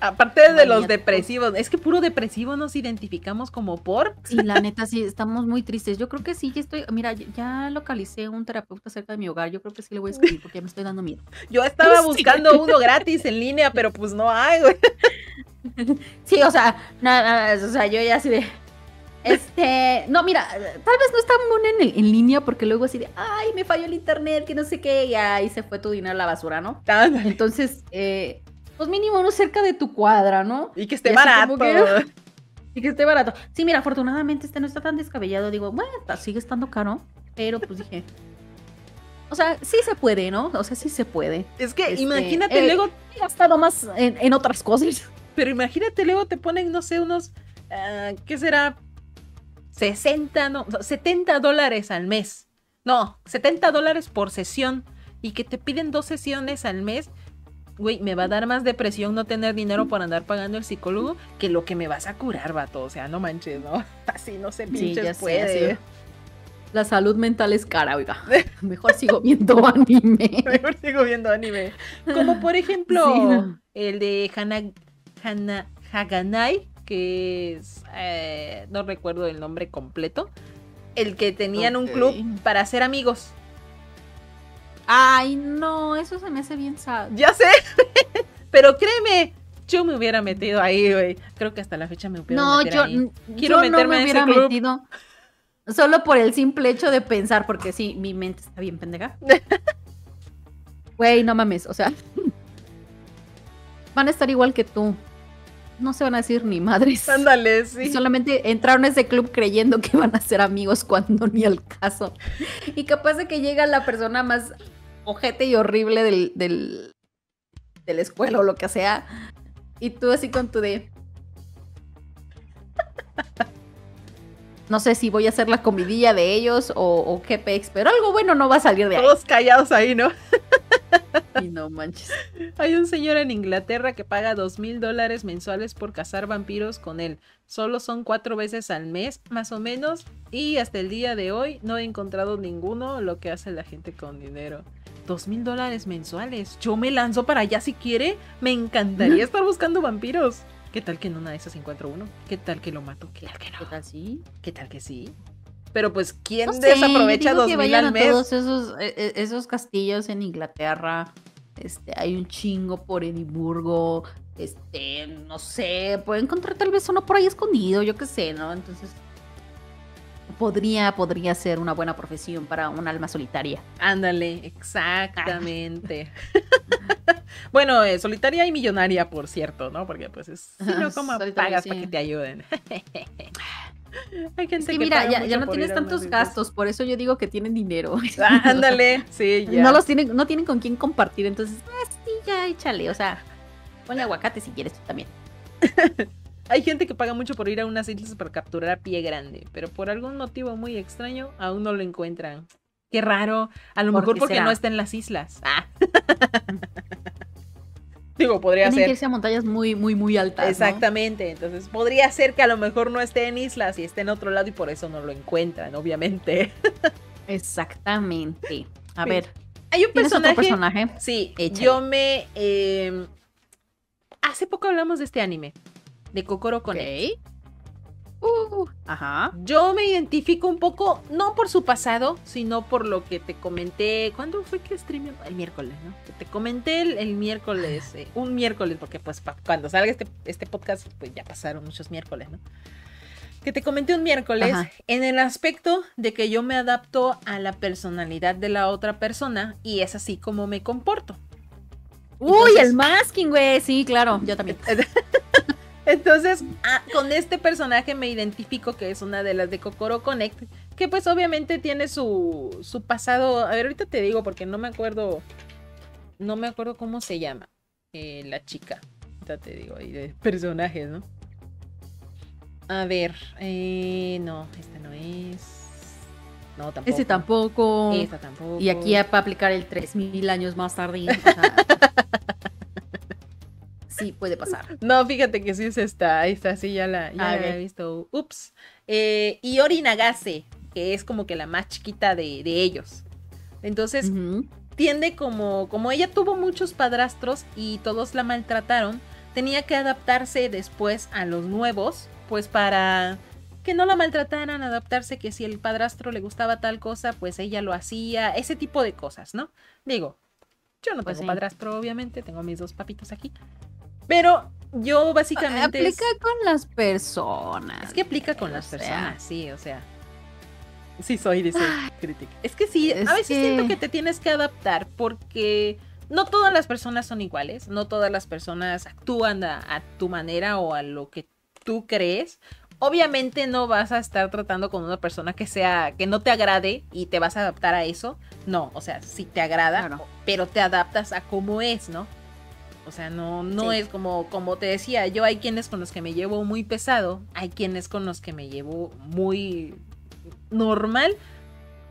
Aparte de los depresivos, es que puro depresivo nos identificamos como por. sí, la neta sí estamos muy tristes. Yo creo que sí, ya estoy, mira, ya- localicé un terapeuta cerca de mi hogar, yo creo que sí le voy a escribir porque ya me estoy dando miedo. Yo estaba <laughs> Sí. buscando uno gratis en línea, pero pues no hay, güey. <laughs> Sí, o sea, nada, o sea, yo ya así de. Este, no, mira, tal vez no está muy en, en línea porque luego así de, ay, me falló el internet, que no sé qué, y ahí se fue tu dinero a la basura, ¿no? Entonces, eh, pues mínimo uno cerca de tu cuadra, ¿no? Y que esté Y barato. que- <laughs> Y que esté barato. Sí, mira, afortunadamente este no está tan descabellado. Digo, bueno, sigue estando caro, pero pues dije. O sea, sí se puede, ¿no? O sea, sí se puede. Es que Este, imagínate eh, luego, He gastado más en, en otras cosas. <laughs> pero imagínate luego te ponen, no sé, unos, ah, ¿qué será? 60, no, 70 dólares al mes. No, 70 dólares por sesión. Y que te piden dos sesiones al mes. Güey, me va a dar más depresión no tener dinero por andar pagando el psicólogo que lo que me vas a curar, vato. O sea, no manches, ¿no? <laughs> Así no se Sí, pinches sé, puede. así. La salud mental es cara, oiga. <laughs> Mejor sigo viendo anime. Mejor sigo viendo anime. Como por ejemplo, Sí, no. el de Hana, Hana- Haganai, que es. eh, no recuerdo el nombre completo. El que tenían un club para ser amigos. Ay, no, eso se me hace bien sad. Ya sé, <laughs> pero créeme, yo me hubiera metido ahí, güey. Creo que hasta la fecha me hubiera No, meter yo, ahí. n- Quiero yo meterme no me en ese hubiera club. metido. Solo por el simple hecho de pensar, porque sí, mi mente está bien pendeja. <laughs> Güey, no mames, o sea. Van a estar igual que tú. No se van a decir ni madres. Ándale, Y sí. solamente entraron a ese club creyendo que van a ser amigos cuando ni al caso. Y capaz de que llega la persona más ojete y horrible del, del, de la escuela o lo que sea. Y tú así con tu de... <laughs> No sé si voy a hacer la comidilla de ellos o, o qué pex, pero algo bueno no va a salir de ahí. Todos callados ahí, ¿no? Y no manches. Hay un señor en Inglaterra que paga dos mil dólares mensuales por cazar vampiros con él. Solo son cuatro veces al mes, más o menos, y hasta el día de hoy no he encontrado ninguno lo que hace la gente con dinero. Dos mil dólares mensuales. Yo me lanzo para allá si quiere. Me encantaría <laughs> estar buscando vampiros. ¿Qué tal que en una de esas encuentro uno? ¿Qué tal que lo mato? ¿Qué tal que ¿Qué no? tal sí? ¿Qué tal que sí? Pero pues, ¿quién No sé, desaprovecha dos mil al a mes? todos esos, e- e- esos castillos en Inglaterra. Este, hay un chingo por Edimburgo. Este, no sé, puede encontrar tal vez uno por ahí escondido, yo qué sé, ¿no? Entonces, podría, podría ser una buena profesión para un alma solitaria. Ándale, exactamente. <laughs> bueno, eh, solitaria y millonaria, por cierto, ¿no? Porque pues es, si no, <laughs> ¿cómo Solitaria, pagas sí. para que te ayuden? <laughs> Hay gente Es que que mira, ya, no tienes tantos gastos, por eso yo digo que tienen dinero. Ah, ándale, sí, ya. No los tienen, no tienen con quién compartir, entonces, ah, sí, ya échale, o sea, ponle aguacate si quieres tú también. Hay gente que paga mucho por ir a unas islas para capturar a pie grande, pero por algún motivo muy extraño aún no lo encuentran. Qué raro. A lo ¿Por mejor porque será? no está en las islas. Ah. <laughs> Digo, podría Tienen que ser. irse a montañas muy, muy, muy altas. ¿no? Exactamente, entonces podría ser que a lo mejor no esté en islas y esté en otro lado y por eso no lo encuentran, obviamente. <laughs> Exactamente. A Sí. ver, Hay un ¿tienes personaje. otro personaje? Sí, Échale. yo me. eh, hace poco hablamos de este anime, de Kokoro Connect. Ok. Uh, ajá. Yo me identifico un poco, no por su pasado, sino por lo que te comenté. ¿Cuándo fue que streamé? El miércoles, ¿no? Que te comenté el, el miércoles, eh, un miércoles, porque pues cuando salga este, este podcast, pues ya pasaron muchos miércoles, ¿no? Que te comenté un miércoles Ajá. en el aspecto de que yo me adapto a la personalidad de la otra persona y es así como me comporto. Uy, el masking, güey. Sí, claro, yo también. <laughs> Entonces, ah, con este personaje me identifico que es una de las de Kokoro Connect, que pues obviamente tiene su, su pasado. A ver, ahorita te digo porque no me acuerdo, no me acuerdo cómo se llama eh, la chica. Ahorita te digo ahí de personajes, ¿no? A ver, eh, no, esta no es. No, tampoco. Ese tampoco. Esta tampoco. Y aquí ya para aplicar el 3000 años más tarde. o sea, <laughs> sí, puede pasar. <laughs> No, fíjate que sí es esta. Esta sí ya la, ya Ah, la había visto. Ups. Eh, Iori Nagase, que es como que la más chiquita de, de ellos. Entonces, tiende como, como ella tuvo muchos padrastros y todos la maltrataron, tenía que adaptarse después a los nuevos, pues para que no la maltrataran, adaptarse que si el padrastro le gustaba tal cosa, pues ella lo hacía, ese tipo de cosas, ¿no? Digo, yo no Pues tengo sí. padrastro, obviamente, tengo mis dos papitos aquí, pero yo básicamente... es- Aplica con las personas. es que aplica con las sea. personas, sí, o sea. Sí soy, dice Critic. Es que sí, Es a veces que- siento que te tienes que adaptar porque no todas las personas son iguales, no todas las personas actúan a, a tu manera o a lo que tú crees. Obviamente no vas a estar tratando con una persona que sea que no te agrade y te vas a adaptar a eso. No, o sea, sí te agrada, Claro. pero te adaptas a cómo es, ¿no? O sea, no, no Sí. es como, como te decía, yo hay quienes con los que me llevo muy pesado, hay quienes con los que me llevo muy normal,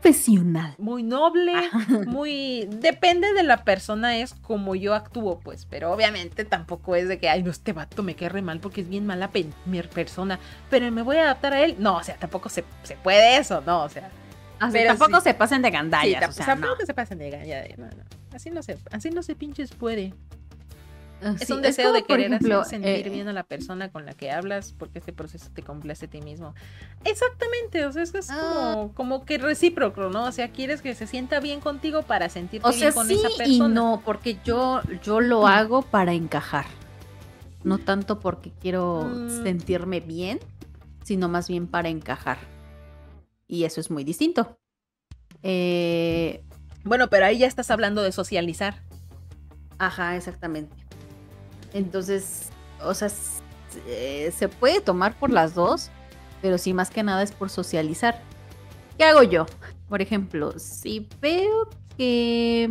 profesional. muy noble, <laughs> muy... Depende de la persona, es como yo actúo, pues, pero obviamente tampoco es de que, ay, no, este vato me re mal porque es bien mala pe- persona, pero me voy a adaptar a él. No, o sea, tampoco se, se puede eso, no, o sea... Así, Pero tampoco sí. se pasen de Sí, gandallas. o sea, tampoco no. se pasen de no, no. Así no se, así no se pinches puede. Es Sí, un deseo como, de querer ejemplo, hacer sentir eh, bien a la persona con la que hablas porque este proceso te complace a ti mismo. Exactamente, o sea, es, es Ah. como, como que recíproco, ¿no? O sea, quieres que se sienta bien contigo para sentirte O bien sea, con sí esa y persona. no, porque yo, yo lo hago para encajar. No tanto porque quiero Mm. sentirme bien, sino más bien para encajar. Y eso es muy distinto. Eh, Bueno, pero ahí ya estás hablando de socializar. ajá, exactamente. Entonces, o sea, eh, se puede tomar por las dos, pero sí más que nada es por socializar. ¿Qué hago yo? Por ejemplo, si veo que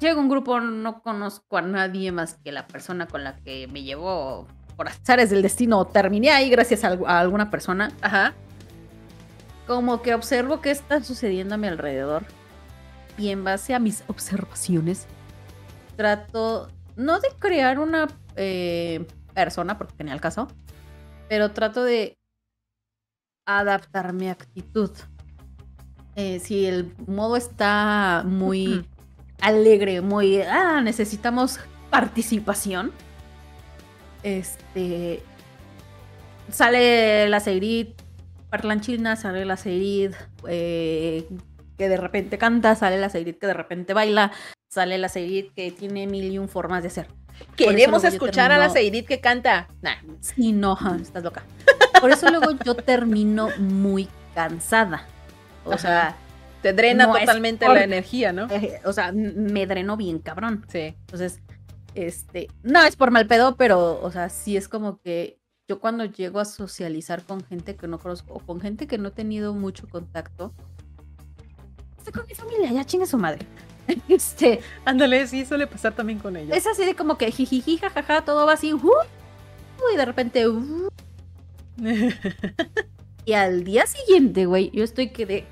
llega un grupo, no conozco a nadie más que la persona con la que me llevó por azares del destino, terminé ahí gracias a alguna persona, Ajá. como que observo qué está sucediendo a mi alrededor y en base a mis observaciones trato no de crear una eh, persona, porque tenía el caso, pero trato de adaptar mi actitud. Eh, si el modo está muy alegre, muy, ah, necesitamos participación, este, sale la Seirid parlanchina, sale la Seirid eh, que de repente canta, sale la Seirid que de repente baila, sale la Seirid que tiene mil y un formas de hacer. Queremos escuchar a la Seirit que canta. Nah. Sí, no, estás loca. <laughs> Por eso luego yo termino muy cansada. O Ajá. sea, Te drena No, totalmente por- la energía, ¿no? eh, o sea, me dreno bien cabrón. Sí. Entonces, este, no es por mal pedo, pero, o sea, sí es como que yo cuando llego a socializar con gente que no conozco o con gente que no he tenido mucho contacto, estoy con mi familia, ya chingue su madre. <laughs> Este, Ándale, sí, suele pasar también con ellos. es así de como que jijiji, jajaja, todo va así, uh, y de repente, uh, <laughs> y al día siguiente, güey, yo estoy que de,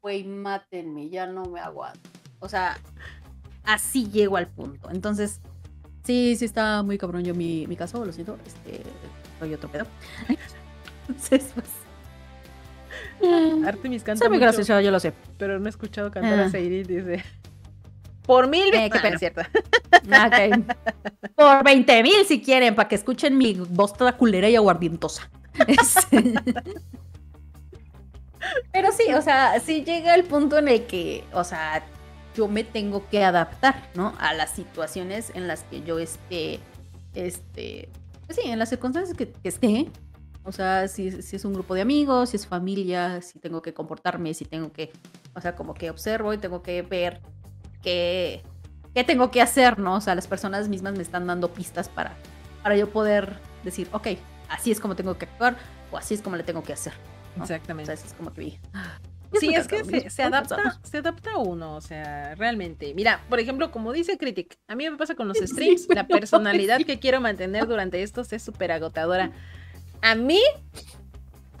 güey, mátenme, ya no me aguanto. O sea, así llego al punto. Entonces, sí, sí está muy cabrón yo mi, mi caso, lo siento, este, soy otro pedo. <laughs> Entonces, pues... Artemis canta Soy muy mucho, gracioso, yo lo sé. pero no he escuchado cantar a Ah. Seirit, dice. Por mil Eh, cierto. Ah, ok. <laughs> Por 20 mil si quieren, para que escuchen mi voz toda culera y aguardientosa. <laughs> Este- Pero sí, o sea, sí llega el punto en el que, o sea, yo me tengo que adaptar, ¿no? A las situaciones en las que yo esté, este, pues sí, en las circunstancias que, que esté. O sea, si, si es un grupo de amigos, si es familia, si tengo que comportarme, si tengo que, o sea, como que observo y tengo que ver qué, qué tengo que hacer, ¿no? O sea, las personas mismas me están dando pistas para, para yo poder decir, ok, así es como tengo que actuar o así es como le tengo que hacer. ¿no? Exactamente. Entonces es como que vi. Sí, es que se, se adapta, se adapta uno, o sea, realmente. Mira, por ejemplo, como dice Critic, a mí me pasa con los <laughs> streams, la personalidad que quiero mantener durante estos es súper agotadora. A mí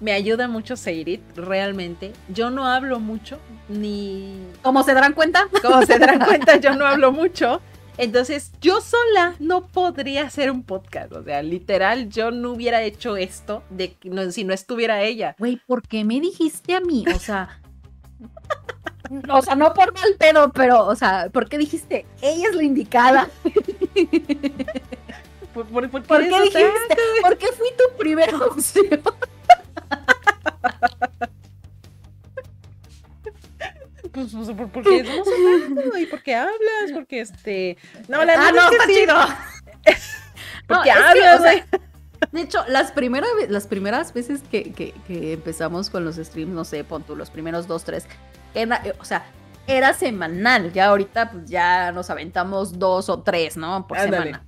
me ayuda mucho Seirit, realmente. Yo no hablo mucho, ni... ¿Cómo se darán cuenta? Como se darán <laughs> cuenta, yo no hablo mucho. Entonces, yo sola no podría hacer un podcast. O sea, literal, yo no hubiera hecho esto de, no, si no estuviera ella. Güey, ¿por qué me dijiste a mí? O sea... <laughs> o sea, no por mal pedo, pero, o sea, ¿por qué dijiste? Ella es la indicada. <laughs> ¿Por, por, por qué, ¿Por eres qué dijiste? ¿Por qué fui tu primera opción? <laughs> Pues, pues, por- porque somos otaku y porque hablas, porque este. No, la ah, no, es que está sí, chido. <laughs> Porque No, es que, hablas, o sea. De hecho, las, primeras las primeras veces que, que- que empezamos con los streams, no sé, pon tú, los primeros dos, tres, era, eh, o sea, era semanal. Ya ahorita, pues ya nos aventamos dos o tres, ¿no? Por semana.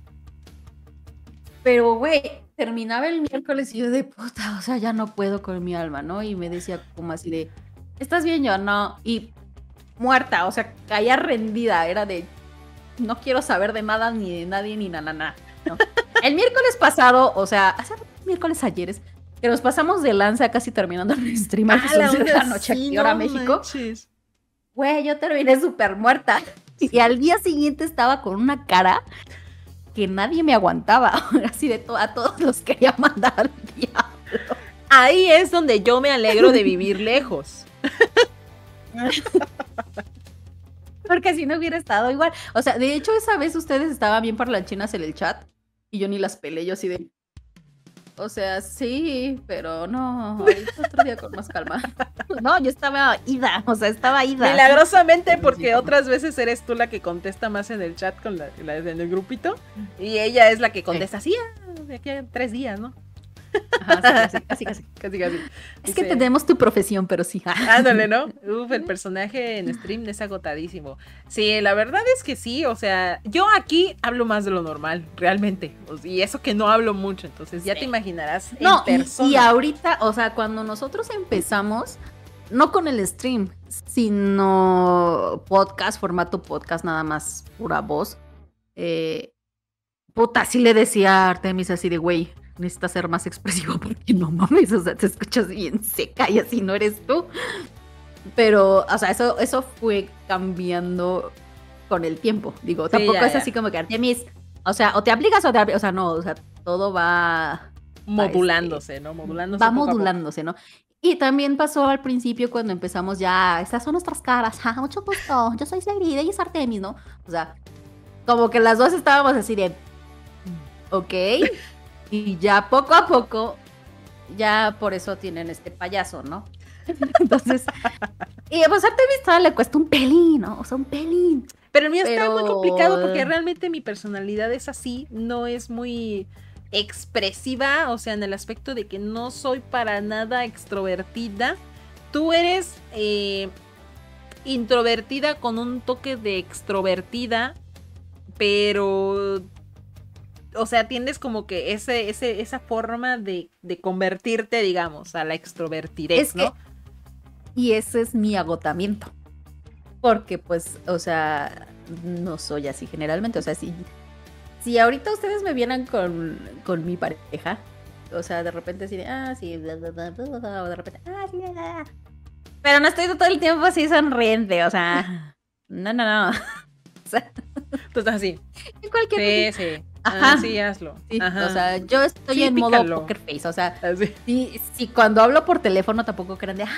Pero, güey, terminaba el miércoles y yo de puta, o sea, ya no puedo con mi alma, ¿no? Y me decía como así de, ¿estás bien? Yo no. Y muerta, o sea, caía rendida, era de, no quiero saber de nada, ni de nadie, ni nada, nada. ¿no? <laughs> El miércoles pasado, o sea, hace miércoles ayeres, que nos pasamos de lanza casi terminando <laughs> el stream a las Ah, la 11 de la noche sí, aquí, hora no México. Güey, yo terminé súper muerta. Y al día siguiente estaba con una cara que nadie me aguantaba. <laughs> Así de to- a todos los quería mandar al diablo. Ahí es donde yo me alegro de vivir lejos. <laughs> Porque si no hubiera estado igual. O sea, de hecho, esa vez ustedes estaban bien parlanchinas en el chat y yo ni las peleé, yo así de. O sea, sí, pero no. ahorita Otro día con más calma. <laughs> No, yo estaba ida, o sea, estaba ida. Milagrosamente, Sí, porque sí. otras veces eres tú la que contesta más en el chat con la, la- en el grupito. Y ella es la que contesta así, ah, de aquí a tres días, ¿no? Ajá, sí, casi, casi, casi. Casi. Es que tenemos tu profesión, pero sí. Ándale, ¿no? <laughs> Uf, el personaje en stream es agotadísimo. Sí, la verdad es que sí, o sea, yo aquí hablo más de lo normal, realmente. Y eso que no hablo mucho, entonces ya Sí. te imaginarás No, en y, persona. y ahorita, o sea, cuando nosotros empezamos, no con el stream, sino podcast, formato podcast, nada más pura voz. Eh, puta, sí le decía a Artemis así de, güey, necesitas ser más expresivo <laughs> porque no mames, o sea, te escuchas bien seca y así no eres tú. Pero, o sea, eso, eso fue cambiando con el tiempo. Digo, Sí, tampoco ya, es ya. así como que Artemis, o sea, o te aplicas o te aplicas, o sea, no, o sea, todo va modulándose, ¿no? Modulándose. va modulándose, ¿no? Y también pasó al principio cuando empezamos ya, estas son nuestras caras, ja, mucho gusto, yo soy Segrida y es Artemis, ¿no? O sea, como que las dos estábamos así de, ok, y ya poco a poco, ya por eso tienen este payaso, ¿no? <laughs> Entonces, y pues a todavía le cuesta un pelín, ¿no? O sea, un pelín. Pero el mío está muy Pero- complicado porque realmente mi personalidad es así, no es muy expresiva, o sea, en el aspecto de que no soy para nada extrovertida. Tú eres eh, introvertida con un toque de extrovertida, pero, o sea, tienes como que ese, ese, esa forma de, de convertirte, digamos, a la extrovertidez, Es que- ¿no? Y ese es mi agotamiento. Porque, pues, o sea, no soy así generalmente. O sea, si, si ahorita ustedes me vieran con, con mi pareja, o sea, de repente así de, ah, sí, bla, bla, bla, bla, bla, o de repente, ah, sí, bla". Pero no estoy todo el tiempo así sonriente, o sea, <laughs> no, no, no. <laughs> O sea, Tú estás así. en cualquier Sí, sí. Ajá. Ah, sí, hazlo. sí, Ajá. O sea, yo estoy Sí, en modo pícalo. poker face, o sea, Así. Sí, sí, cuando hablo por teléfono tampoco crean de, ay,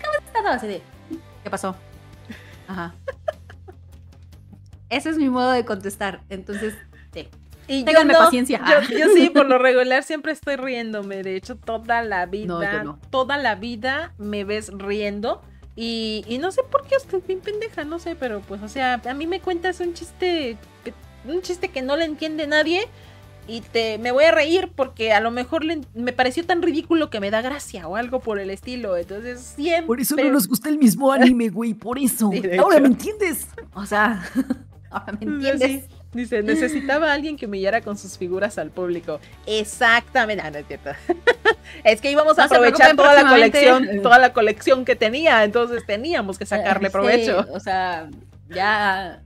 ¿cómo has estado? Así de, ¿qué pasó? Ajá. Ese es mi modo de contestar. Entonces, sí. Y Ténganme yo no, paciencia. Yo, yo sí, por lo regular siempre estoy riéndome. De hecho, toda la vida, No, yo no. toda la vida me ves riendo. Y, y no sé por qué estoy bien pendeja, no sé, pero pues, o sea, a mí me cuentas un chiste, un chiste que no le entiende nadie. Y te, me voy a reír porque a lo mejor le- me pareció tan ridículo que me da gracia o algo por el estilo. Entonces, siempre. Por eso no nos gusta el mismo anime, güey, por eso. <laughs> Sí, Ahora me entiendes. O sea, <laughs> ahora me entiendes. Dice, necesitaba a alguien que humillara con sus figuras al público. Exactamente. Ah, no es cierto. <laughs> es que íbamos a No aprovechar toda la colección, toda la colección que tenía, entonces teníamos que sacarle Sí, provecho. o sea, ya,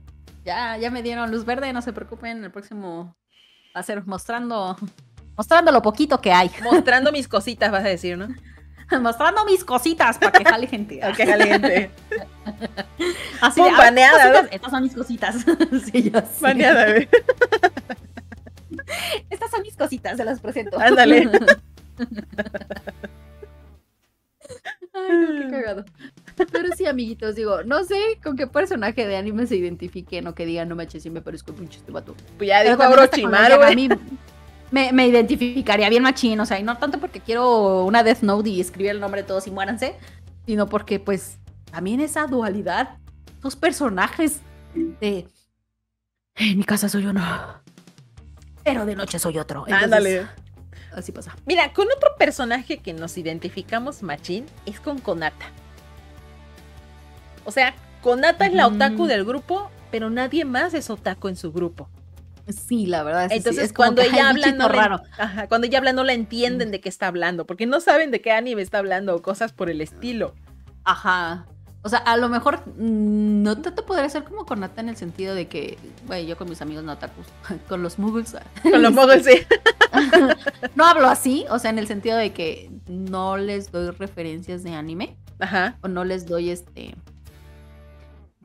ya, ya me dieron luz verde, no se preocupen, el próximo va a ser mostrando, mostrando lo poquito que hay. <laughs> Mostrando mis cositas, vas a decir, ¿no? <laughs> mostrando mis cositas para que jale gente. <laughs> Ok, caliente. Así Pum, "Ay, baneada, cositas". ¿no? Estas son mis cositas. sí, ya sé. Baneada, güey. Estas son mis cositas, se las presento. Ándale. Ay, no, qué cagado. Pero sí, amiguitos, digo, no sé con qué personaje de anime se identifiquen o que digan, no manches, sí me parezco mucho este vato. Pues ya dijo Orochimaru, güey. Yagami Me, me identificaría bien machín, o sea, y no tanto porque quiero una Death Note y escribir el nombre de todos y muéranse, sino porque, pues, también esa dualidad, dos personajes de. En mi casa soy uno, pero de noche soy otro. Entonces, Ándale. Así pasa. Mira, con otro personaje que nos identificamos machín es con Konata. O sea, Konata es la otaku del grupo, pero nadie más es otaku en su grupo. Sí, la verdad. es que sí, Entonces, es cuando que, ella habla, no le, raro. ajá, cuando ella habla, no la entienden de qué está hablando, porque no saben de qué anime está hablando o cosas por el estilo. Ajá. O sea, a lo mejor mm, no te podría ser como con Nata en el sentido de que, güey, yo con mis amigos no otakus, <laughs> con los muggles. Con los <laughs> modos, sí. <laughs> no hablo así, o sea, en el sentido de que no les doy referencias de anime Ajá. o no les doy este.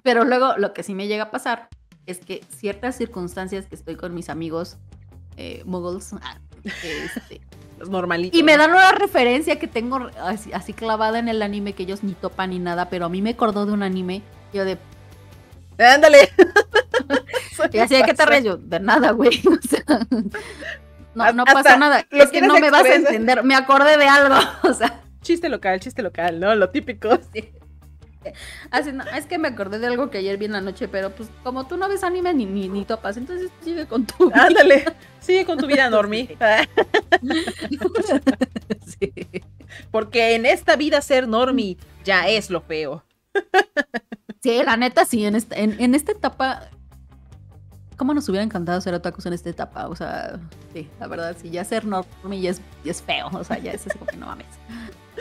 Pero luego lo que sí me llega a pasar es que ciertas circunstancias que estoy con mis amigos eh, ah, <laughs> este, Los normalitos. y me dan una referencia que tengo así, así clavada en el anime que ellos ni topan ni nada, pero a mí me acordó de un anime. Yo de, Ándale. <laughs> y así de qué te Pasa. ríes?" Yo, de nada, güey. <laughs> O sea, no, no pasa nada. Es que no me vas a entender. Me acordé de algo. O sea, Chiste local, chiste local, ¿no? Lo típico. Así, no, es que me acordé de algo que ayer vi en la noche, pero pues como tú no ves anime ni, ni, ni topas, entonces sigue con tu. vida. Ándale. <laughs> Sigue con tu vida, Normie. <laughs> Sí. Porque en esta vida ser Normie ya es lo feo. Sí, la neta, sí, en esta, en, en esta etapa. ¿Cómo nos hubiera encantado ser otakus en esta etapa? O sea, sí, la verdad, sí, ya ser normie ya es, ya es feo. O sea, ya es así como que no mames.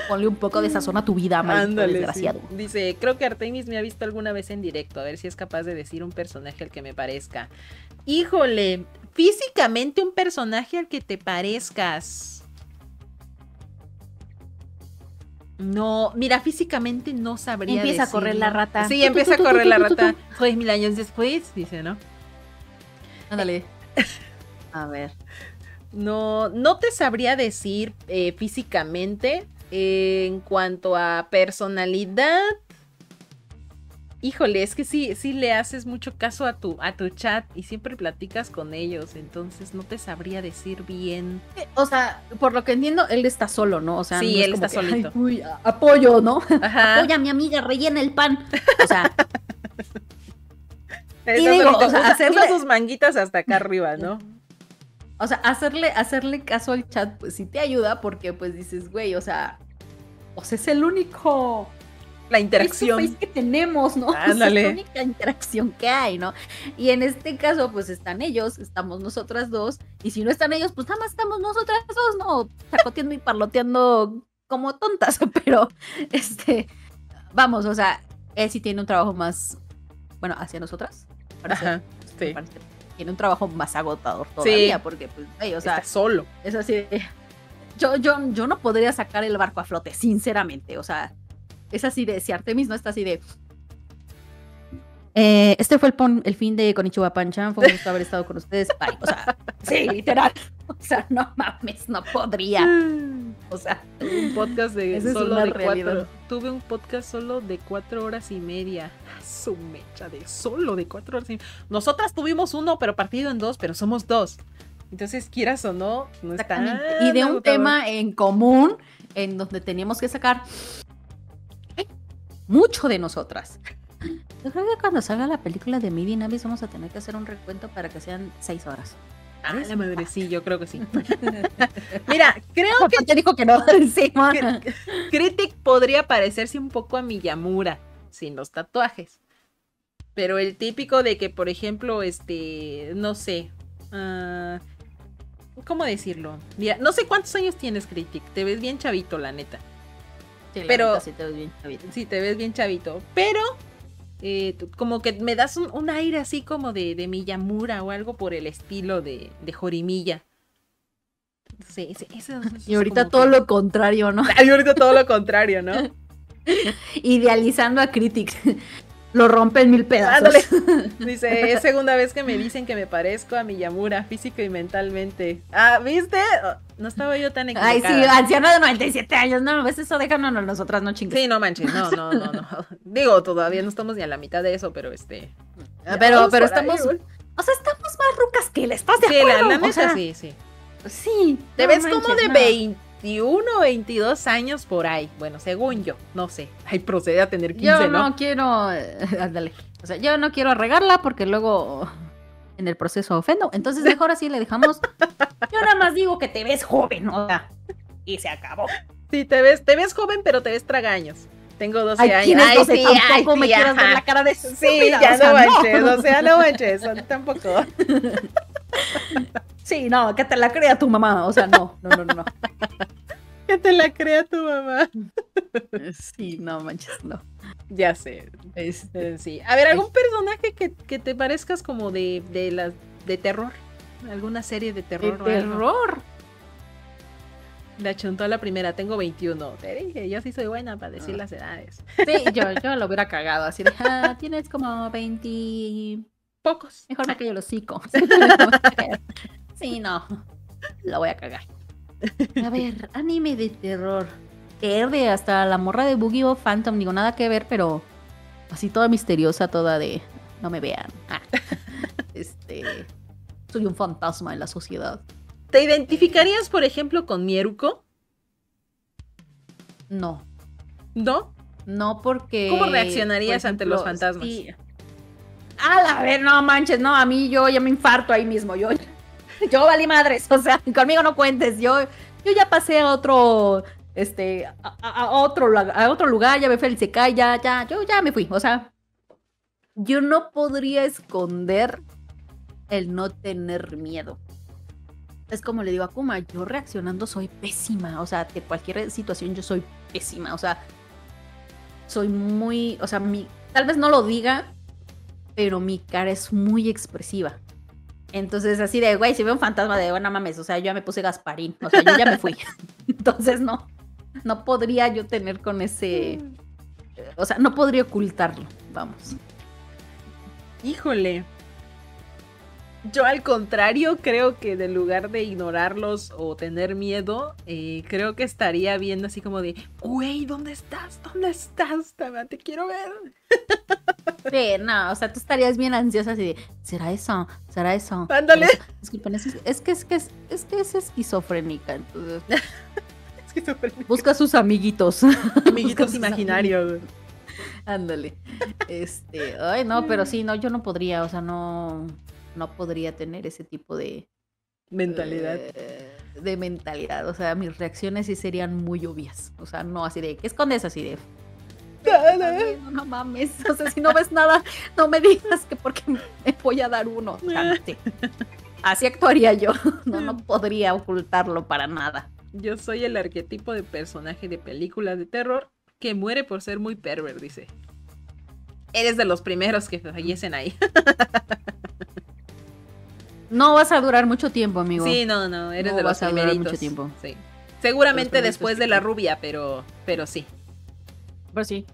Ponle un poco de sazón a tu vida, maldito sí. desgraciado. Dice, creo que Artemis me ha visto alguna vez en directo. A ver si es capaz de decir un personaje al que me parezca. Híjole, físicamente un personaje al que te parezcas. No, mira, físicamente no sabría Empieza a correr la rata. Sí, empieza a correr la rata. Tres mil años después, dice, ¿no? Ándale. <laughs> A ver. No, no te sabría decir eh, físicamente. Eh, en cuanto a personalidad. Híjole, es que sí, sí le haces mucho caso a tu, a tu chat y siempre platicas con ellos, entonces no te sabría decir bien. O sea, por lo que entiendo, él está solo, ¿no? O sea, Sí, no es él como está que, solito. "Ay, uy, apoyo, ¿no? <laughs> Ajá. Apoya a mi amiga, rellena el pan. O sea, <laughs> Está digo, o sea, hacerle- sus manguitas hasta acá arriba, <laughs> ¿no? O sea, hacerle, hacerle caso al chat, pues sí te ayuda, porque pues dices, güey, o sea, o sea, es el único La interacción. face que tenemos, ¿no? <laughs> Ándale. es la única interacción que hay, ¿no? Y en este caso, pues están ellos, estamos nosotras dos, y si no están ellos, pues nada más estamos nosotras dos, ¿no? Chacoteando y parloteando como tontas, <laughs> pero este, vamos, o sea, él sí tiene un trabajo más, bueno, hacia nosotras, parece, Ajá, sí. parece, tiene un trabajo más agotador todavía, porque pues, güey, o sea, Está solo. es así de, yo, yo, yo no podría sacar el barco a flote, sinceramente. O sea, es así de, si Artemis no está así de. "Eh, este fue el, pon- el fin de Konichiwa Panchan. Fue un gusto haber estado con ustedes. Bye". O sea, <laughs> sí, literal. <laughs> O sea, no mames, no podría. <laughs> O sea, Tuve un podcast de solo de realidad. cuatro. Tuve un podcast solo de cuatro horas y media. Su mecha de solo de cuatro horas y media. Nosotras tuvimos uno, pero partido en dos, pero somos dos. Entonces, quieras o no, no está. Y de un tema en común en donde teníamos que sacar mucho de nosotras. Yo creo que cuando salga la película de Midi Navis vamos a tener que hacer un recuento para que sean seis horas. Ah, la madre, sí, yo creo que sí. <laughs> Mira, creo que te dijo que no. <laughs> Sí. Critic podría parecerse un poco a Miyamura sin los tatuajes. Pero el típico de que, por ejemplo, este, no sé, ah, ¿cómo decirlo? Mira, no sé cuántos años tienes, Critic. Te ves bien chavito, la neta. Sí, la Pero- neta, sí te ves bien chavito. Sí, te ves bien chavito. Pero, eh, como que me das un, un aire así como de, de Miyamura o algo por el estilo de, de Jorimilla. Sí, sí, eso es Y ahorita todo que- lo contrario, ¿no? <laughs> Ay, ahorita todo lo contrario, ¿no? <laughs> Idealizando a Critic. Lo rompe en mil pedazos. Ándale. <laughs> Dice, es segunda vez que me dicen que me parezco a Miyamura físico y mentalmente. Ah, ¿viste? No estaba yo tan equivocada. Ay, sí, anciano de 97 años. No, ves eso, déjanos a nosotras, no chingues. Sí, no manches, no, no, no, no. <laughs> Digo, todavía no estamos ni a la mitad de eso, pero este. ya pero pero ahí, estamos. o sea, estamos más rucas que él, ¿estás de Sí, acuerdo? la, la O sea, sí, sí. Sí. Te no ves como de no. 21 o 22 años por ahí. Bueno, según yo, no sé. Ay, procede a tener 15, Yo ¿no? no quiero. eh, <laughs> Ándale. O sea, yo no quiero regarla porque luego en el proceso ofendo. Entonces, mejor así le dejamos. Yo nada más digo que te ves joven, o sea. Y se acabó. Sí, te ves, te ves joven, pero te ves tragaños. Tengo 12 Ay, años. ¿quién es Ay, 12? sí, Tampoco ay, me sí, quieras ver ajá. la cara de Sí, ya o sea, no no. manches, o sea, no manches, tampoco. <laughs> Sí, no, que te la crea tu mamá. O sea, no, no, no, no. no. <laughs> Que te la crea tu mamá. <laughs> Sí, no manches, no. Ya sé. Este, Sí. A ver, ¿algún personaje que, que te parezcas como de, de las de terror? ¿Alguna serie de de terror? algo? terror. La chuntó a la primera, tengo 21. Te dije, yo sí soy buena para decir Ah. las edades. Sí, yo, yo lo hubiera cagado así de, ah, tienes como 20. Pocos. Mejor me callo el hocico. <laughs> Sí, no. Lo voy a cagar. A <laughs> ver, anime de terror. Verde, hasta la morra de Boogie o Phantom, digo, nada que ver, pero así toda misteriosa, toda de no me vean. Ah. <laughs> Este. Soy un fantasma en la sociedad. ¿Te identificarías, por ejemplo, con Mieruko? No. ¿No? No porque. ¿Cómo reaccionarías por ante los fantasmas? sí. A la ver, no manches, no, a mí yo ya me infarto ahí mismo. Yo, yo valí madres. O sea, conmigo no cuentes. Yo, yo ya pasé a otro. Este, a, a- otro, a otro lugar, ya me fui al Isekai, ya, ya, yo ya me fui. O sea, yo no podría esconder el no tener miedo. Es como le digo a Kuma, yo reaccionando soy pésima. O sea, de cualquier situación yo soy pésima. O sea, soy muy, o sea, mi, tal vez no lo diga, pero mi cara es muy expresiva. Entonces, así de, güey, si veo un fantasma de, bueno, mames, o sea, yo ya me puse Gasparín, o sea, yo ya me fui. <laughs> <laughs> Entonces, no, no podría yo tener con ese, o sea, no podría ocultarlo, vamos. Híjole. Yo al contrario creo que en lugar de ignorarlos o tener miedo, eh, creo que estaría viendo así como de, güey, ¿dónde estás? ¿Dónde estás? Tama? Te quiero ver. Sí, no, o sea, tú estarías bien ansiosa así de, ¿será eso? ¿Será eso? Ándale. ¿Será eso?". Disculpen, es, es que es que es, es que es esquizofrénica, entonces Es que súper busca a sus amiguitos. <laughs> amiguitos imaginarios. Ándale. Este, ay, no, pero sí, no, yo no podría, o sea, no, no podría tener ese tipo de Mentalidad. eh, de mentalidad. O sea, mis reacciones sí serían muy obvias. O sea, no así de, ¿qué escondes? Así de, "Ay, no, no mames. <laughs> O sea, si no ves nada, no me digas que porque me voy a dar uno. Sí. Así actuaría yo. <laughs> No, no podría ocultarlo para nada. Yo soy el arquetipo de personaje de películas de terror que muere por ser muy perver, dice. Eres de los primeros que fallecen ahí. <laughs> No vas a durar mucho tiempo, amigo. Sí, no, no, eres No de los vas a durar mucho tiempo. Sí. Seguramente después de la rubia, pero, pero sí. Pero sí,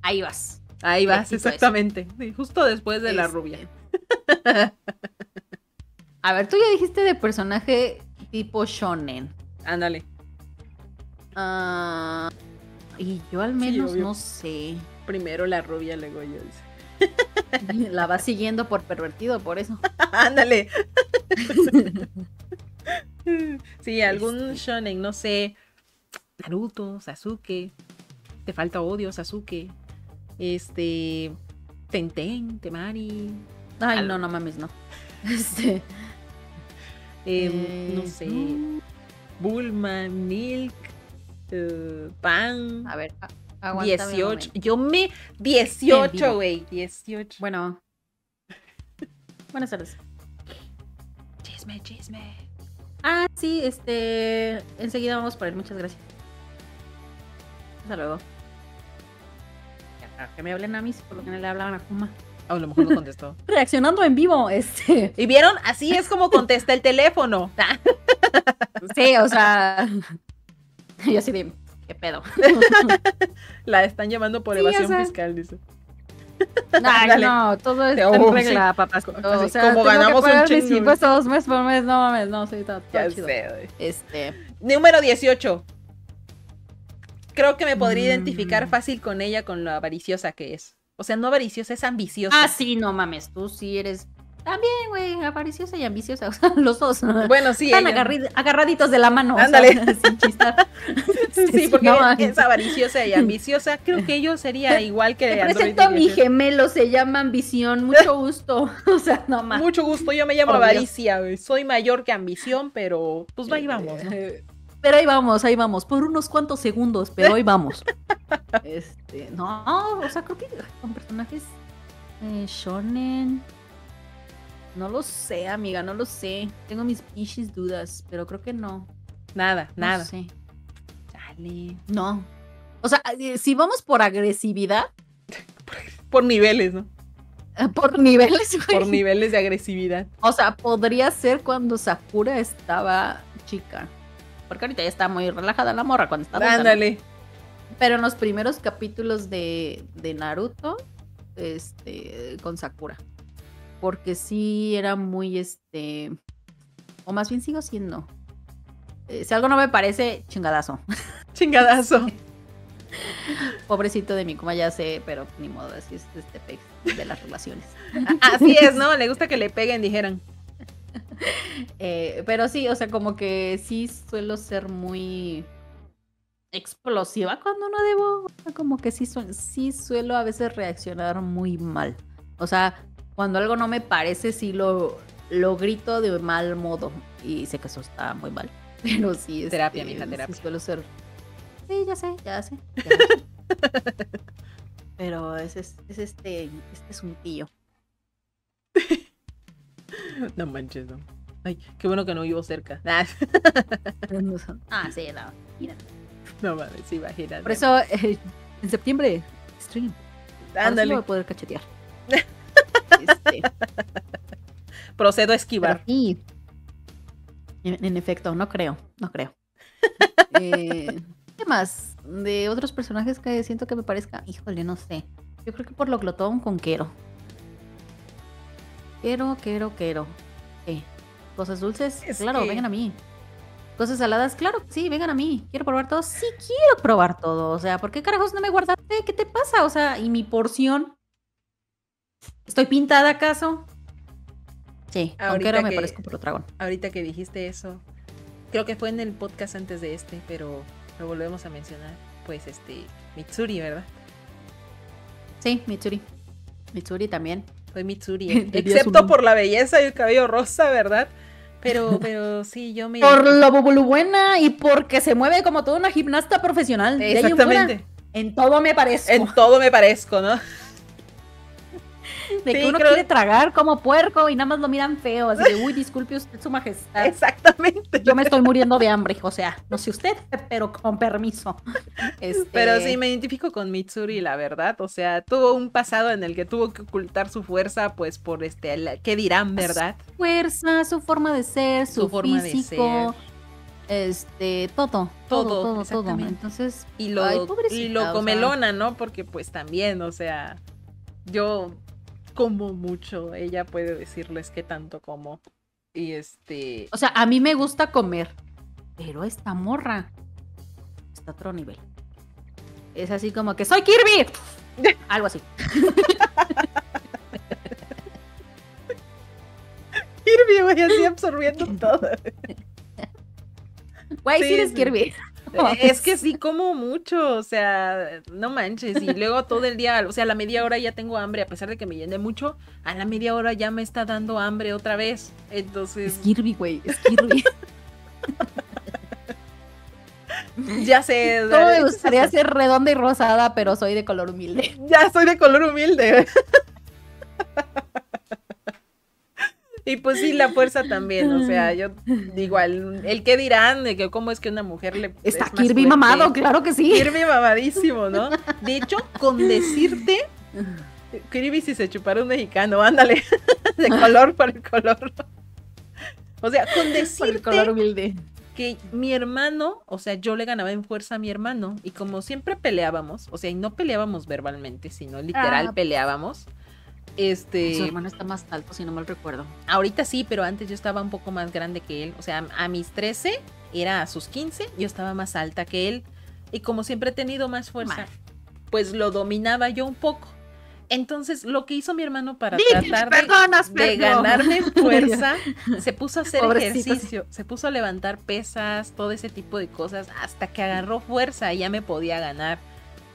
ahí vas. Ahí vas, exactamente. Sí, justo después de la Este, rubia. <laughs> A ver, tú ya dijiste de personaje tipo shonen. Ándale. Ah, y yo al menos no sé. Primero la rubia, luego yo. dice. <laughs> La vas siguiendo por pervertido, por eso. <laughs> Ándale. <laughs> sí, algún Este. shonen, no sé. Naruto, Sasuke. Te falta odio, Sasuke. Este. Tenten, Temari. Ay, no, no mames, no. Este. em, no eh, sé. mm, Bulma, Milk. eh, Pan. A ver, Aguántame un 18. momento. Yo me. En 18, vivo. güey. 18. Bueno. Buenas tardes. Chisme, chisme. Ah, sí, este. Enseguida vamos por él, muchas gracias. Hasta luego. Ya, Que me hablen a mí, por lo que no le hablaban a Kuma. A lo mejor no contestó. <laughs> Reaccionando en vivo, este. ¿Y vieron? Así es como contesta el teléfono. <laughs> Sí, o sea. <laughs> Yo así de. ¿Qué pedo? <laughs> La están llamando por Sí, evasión o sea. fiscal, dice. Ay, <laughs> Dale. no, todo Oh, en sí. regla, papás. Así, O sea, como ganamos un chingo. impuestos mes por mes, no mames, no, está todo chido. sé. Este. Número 18. Creo que me podría Mm. identificar fácil con ella con lo avariciosa que es. O sea, no avariciosa, es ambiciosa. Ah, sí, no mames, tú sí eres. También, güey, avariciosa y ambiciosa, <laughs> o sea, los dos. Bueno, sí. Están ella- agarraditos de la mano. o sea, Ándale. <laughs> sin chistar. <laughs> Sí, porque no es avariciosa y ambiciosa. Creo que yo sería igual que Te presento a mi 18. gemelo, se llama Ambición, mucho gusto. O sea, no mames. Mucho gusto, yo me llamo avaricia, güey. Soy mayor que ambición, pero pues ahí vamos, ¿no? Eh, Pero ahí vamos, ahí vamos, por unos cuantos segundos, pero ahí vamos. Este, no, o sea, creo que con personajes eh, shonen. No lo sé, amiga, no lo sé. Tengo mis pinches dudas, pero creo que no. Nada, No nada. sé. Dale. No. O sea, eh, si vamos por agresividad, <laughs> Por niveles, ¿no? eh, por niveles, güey. Por niveles de agresividad. O sea, podría ser cuando Sakura estaba chica. Porque ahorita ya está muy relajada la morra cuando ¿no? Ándale. Pero en los primeros capítulos de, de Naruto, este, con Sakura. Porque sí era muy, este, o más bien sigo siendo. Eh, si algo no me parece, chingadazo. <laughs> Chingadazo. Pobrecito de mi coma ya sé, pero ni modo, así es este pex de las relaciones. <laughs> Así es, ¿no? Le gusta que le peguen, dijeran. <laughs> Eh, pero sí, o sea, como que sí suelo ser muy explosiva cuando no debo. Como que sí, su- sí suelo a veces reaccionar muy mal. O sea, cuando algo no me parece, sí lo, lo grito de mal modo. Y sé que eso está muy mal. <laughs> Pero sí, Terapia, este, mija, sí terapia. suelo ser. Sí, ya sé, ya sé. ya sé. <laughs> Pero ese es, es este, este es un tío. <laughs> No manches, no. Ay, qué bueno que no vivo cerca. Ah, Ah, sí, no. Mira. no mames, sí, imagínate. Por eso, eh, en septiembre, stream. Ahora sí Ándale. voy a poder cachetear. Este, <laughs> Procedo a esquivar. En, en efecto, no creo, no creo. <laughs> Eh, ¿Qué más? De otros personajes que siento que me parezca. Híjole, no sé. Yo creo que por lo glotón con Quero. Quero, Quero, Quero. ¿Qué? ¿Cosas dulces? Es claro, que- vengan a mí. ¿Cosas saladas? Claro, sí, vengan a mí. ¿Quiero probar todo? Sí, quiero probar todo. O sea, ¿por qué carajos no me guardaste? ¿Qué te pasa? O sea, ¿y mi porción? ¿Estoy pintada acaso? Sí, Ahorita Quero me que- parezco por dragón. Ahorita que dijiste eso, creo que fue en el podcast antes de este, pero lo volvemos a mencionar. Pues este, Mitsuri, ¿verdad? Sí, Mitsuri. Mitsuri también. Fue Mitsuri. <laughs> Debías Excepto por la belleza y el cabello rosa, ¿verdad? Pero, <laughs> pero sí, yo me. Por lo buena y porque se mueve como toda una gimnasta profesional. Exactamente. en todo me parezco. En todo me parezco, ¿no? <laughs> de que uno creo- quiere tragar como puerco y nada más lo miran feo. Así de, uy, disculpe usted, su majestad. Exactamente. Yo me estoy muriendo de hambre. O sea, no sé usted, pero con permiso. Este, Pero sí, me identifico con Mitsuri, la verdad. O sea, tuvo un pasado en el que tuvo que ocultar su fuerza, pues por este, la- ¿qué dirán, verdad? fuerza, su forma de ser, su, Su forma de físico, este, todo, todo, Todo, todo. Entonces, Y lo, ay, y o lo sea, comelona, ¿no? Porque pues también, o sea, yo como mucho, ella puede decirles que tanto como. Y este, O sea, a mí me gusta comer, pero esta morra está a otro nivel. Es así como que soy Kirby. <laughs> Algo así. Kirby, güey, así absorbiendo <laughs> todo. Güey, sí, Sí, eres sí. Kirby. <laughs> Es que sí como mucho, o sea, no manches. Y luego todo el día, o sea, a la media hora ya tengo hambre, a pesar de que me llené mucho, a la media hora ya me está dando hambre otra vez. Es Entonces, Kirby, güey. Es <laughs> Kirby. Ya sé. <laughs> Todo me gustaría ser redonda y rosada, pero soy de color humilde. Ya soy de color humilde. Y pues sí, la fuerza también, o sea, yo <laughs> igual, el que dirán de que cómo es que una mujer le... Está Kirby mamado, claro que sí. Kirby mamadísimo, ¿no? De hecho, con <laughs> decirte, Kirby si se chupara un mexicano, ándale, <laughs> de color por el color. O sea, con decirte el color humilde. que mi hermano, o sea, yo le ganaba en fuerza a mi hermano, y como siempre peleábamos, o sea, y no peleábamos verbalmente, sino literal Ah. peleábamos. Este. Su hermano está más alto, si no mal recuerdo. Ahorita sí, pero antes yo estaba un poco más grande que él. O sea, a mis 13 era a sus 15, yo estaba más alta que él. Y como siempre he tenido más fuerza, Mal. pues lo dominaba yo un poco. Entonces, lo que hizo mi hermano para Dime, tratar de, perdonas, de ganarme <laughs> fuerza, se puso a hacer Pobrecito. ejercicio, se puso a levantar pesas, todo ese tipo de cosas, hasta que agarró fuerza y ya me podía ganar.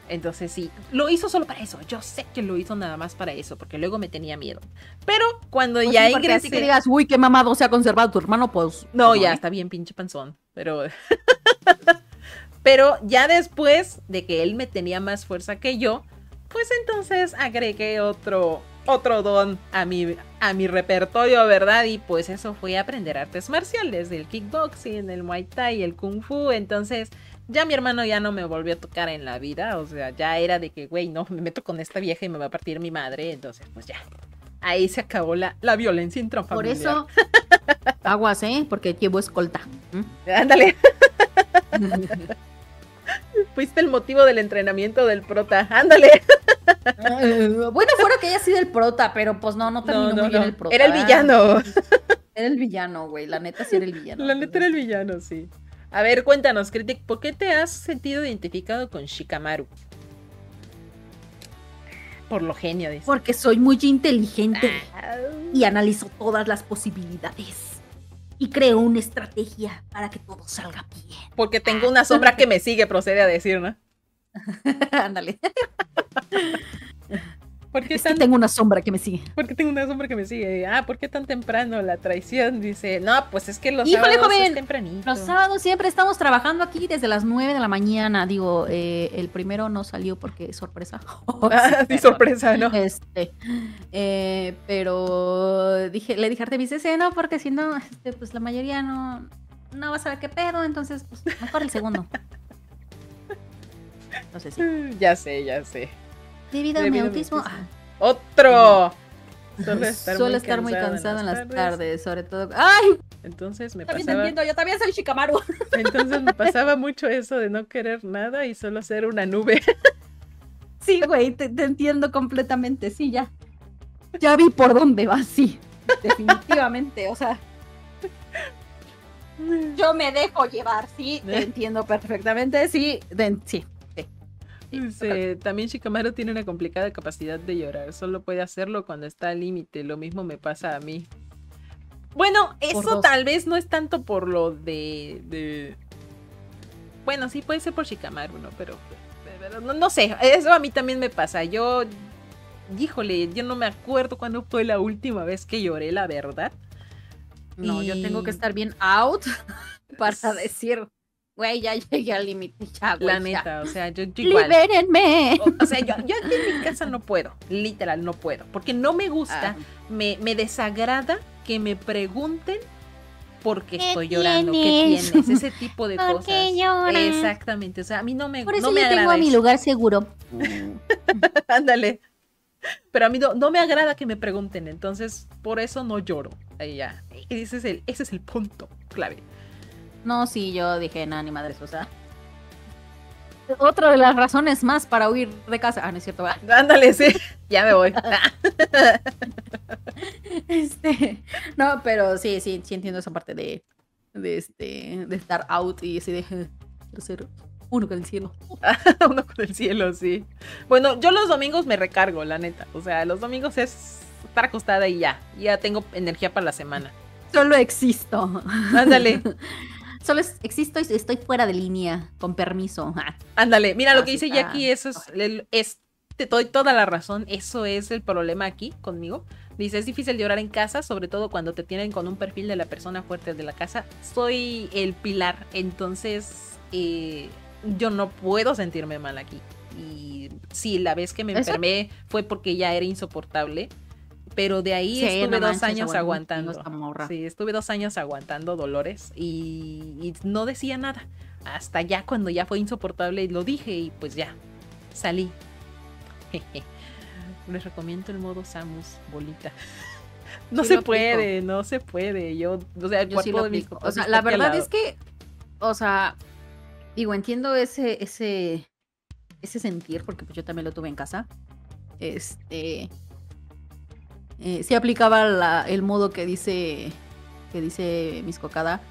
Entonces sí, lo hizo solo para eso. Yo sé que lo hizo nada más para eso, porque luego me tenía miedo. Pero cuando Pues ya sí, porque así ingresé... que digas, uy, qué mamado se ha conservado tu hermano, pues. No, pues ya ¿eh? está bien pinche panzón, pero <laughs> pero ya después de que él me tenía más fuerza que yo, pues entonces agregué otro otro don a mi a mi repertorio, ¿verdad? Y pues eso fue aprender artes marciales, el kickboxing, el muay thai, el kung fu, entonces ya mi hermano ya no me volvió a tocar en la vida, o sea, ya era de que, güey, no, me meto con esta vieja y me va a partir mi madre, entonces pues ya. Ahí se acabó la, la violencia Por intrafamiliar. eso, <laughs> aguas, ¿eh? Porque llevo escolta. ¿Mm? Ándale. <laughs> Fuiste el motivo del entrenamiento del prota. Ándale. <laughs> bueno, fuera que haya sido el prota, pero pues no, no terminó No, no, muy bien no. el prota. Era el villano. Era el villano, güey. La neta sí era el villano. La neta era el villano, sí. A ver, cuéntanos, Critic, ¿por qué te has sentido identificado con Shikamaru? Por lo genio, dice. Porque soy muy inteligente Ah, y analizo todas las posibilidades. Y creo una estrategia para que todo salga bien. Porque tengo una sombra que me sigue, procede a decir, ¿no? <laughs> Ándale. ¿Por qué Es que tan tengo una sombra que me sigue. Porque tengo una sombra que me sigue. Ah, ¿por qué tan temprano la traición? Dice, no, pues es que los Híjole, sábados joven, es tempranito. Los sábados siempre estamos trabajando aquí desde las 9 de la mañana. Digo, eh, el primero no salió porque es sorpresa. <laughs> Ah, sí, sorpresa, ¿no? Este, eh, pero dije, le dije a Artemis, ese no, porque si no, este, pues la mayoría no, no va a saber qué pedo, entonces, pues mejor el segundo. <laughs> Entonces, sí. Ya sé, ya sé. Debido a mi Debido a mi autismo, autismo. ah, ¡Otro! <laughs> Suele estar, suelo muy, estar muy cansado en las tardes, sobre todo. ¡Ay! Entonces me También te pasaba, entiendo, yo también soy Shikamaru. <laughs> entonces me pasaba mucho eso de no querer nada y solo ser una nube. <laughs> Sí, güey, te, te entiendo completamente, sí, ya. Ya vi por dónde va, sí. Definitivamente, o sea, yo me dejo llevar, sí, te entiendo perfectamente, sí, de- sí. Dice, también Shikamaru tiene una complicada capacidad de llorar. Solo puede hacerlo cuando está al límite. Lo mismo me pasa a mí. Bueno, eso tal vez no es tanto por lo de, de- Bueno, sí puede ser por Shikamaru, ¿no? Pero, pero no, no sé, eso a mí también me pasa. Yo, híjole, yo no me acuerdo cuándo fue la última vez que lloré, la verdad. No, yo tengo que estar bien out <laughs> para decir, güey, ya llegué al límite, <laughs> ya, La neta, o sea, yo, yo igual. ¡Libérenme! O, o sea, yo, yo aquí en mi casa no puedo, literal, no puedo, porque no me gusta, Ah, me, me desagrada que me pregunten por qué ¿Qué estoy llorando, qué tienes? ese tipo de <laughs> ¿Por cosas. qué? Exactamente, o sea, a mí no me, por eso no me tengo agrada a mi lugar seguro. <laughs> Ándale. Pero a mí no, no me agrada que me pregunten, entonces por eso no lloro. Ahí ya. Ese es el, ese es el punto clave. No, sí, yo dije, nada, ni madres, o sea. Otra de las razones más para huir de casa. Ah, no es cierto, va. <laughs> Ándale, sí, ya me voy. <laughs> Este, no, pero sí, sí, sí entiendo esa parte de, de este, de estar out y así de "Eh, quiero ser uno con el cielo. <laughs> Uno con el cielo, sí. Bueno, yo los domingos me recargo, la neta. O sea, los domingos es estar acostada y ya. Ya tengo energía para la semana. Solo existo. Ándale, Solo es- existo y estoy fuera de línea, con permiso. Ándale. Mira, lo que dice. Jackie, eso es, el- es- te doy toda la razón. Eso es el problema aquí conmigo. Dice, es difícil llorar en casa, sobre todo cuando te tienen con un perfil de la persona fuerte de la casa. Soy el pilar, entonces eh, yo no puedo sentirme mal aquí. Y sí, la vez que me Eso- enfermé fue porque ya era insoportable. Pero de ahí Sí, estuve no dos años aguantando. Sí, estuve dos años aguantando dolores y, y no decía nada. Hasta ya cuando ya fue insoportable lo dije y pues ya, salí. <laughs> Les recomiendo el modo Samus, bolita. <laughs> No Sí se aplico. puede, no se puede. Yo, o sea, el Yo sí lo de mis. O sea, la verdad es que, o sea, digo, entiendo ese, ese, ese sentir, porque pues yo también lo tuve en casa. Este, eh, sí aplicaba la- el modo que dice, que dice Miss Cocada,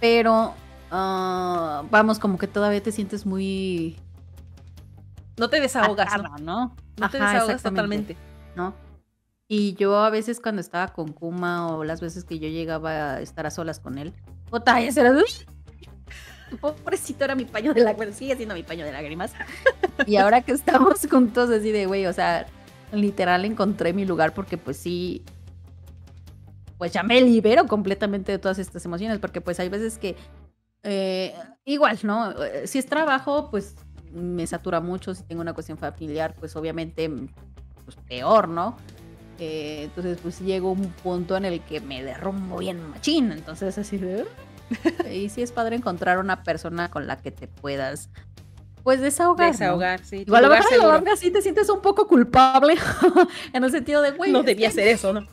pero ah, vamos, como que todavía te sientes muy No te desahogas, ¿no? ¿no? No te Ajá, desahogas totalmente. ¿no? Y yo a veces cuando estaba con Kuma o las veces que yo llegaba a estar a solas con él, puta, ese era... <laughs> Pobrecito era mi paño de lágrimas, sigue siendo mi paño de lágrimas. <laughs> Y ahora que estamos juntos así de, güey, o sea, literal encontré mi lugar porque pues sí, pues ya me libero completamente de todas estas emociones, porque pues hay veces que eh, igual, ¿no? Eh, Si es trabajo, pues me satura mucho, si tengo una cuestión familiar, pues obviamente pues peor, ¿no? Eh, entonces pues llego a un punto en el que me derrumbo bien machín, entonces así de... <laughs> y sí es padre encontrar una persona con la que te puedas pues desahogar. ¿no? Desahogar, sí. tu Igual a lo lugar mejor a la seguro. larga sí te sientes un poco culpable <laughs> en el sentido de, güey, No debía hacer eso, ¿no? <laughs>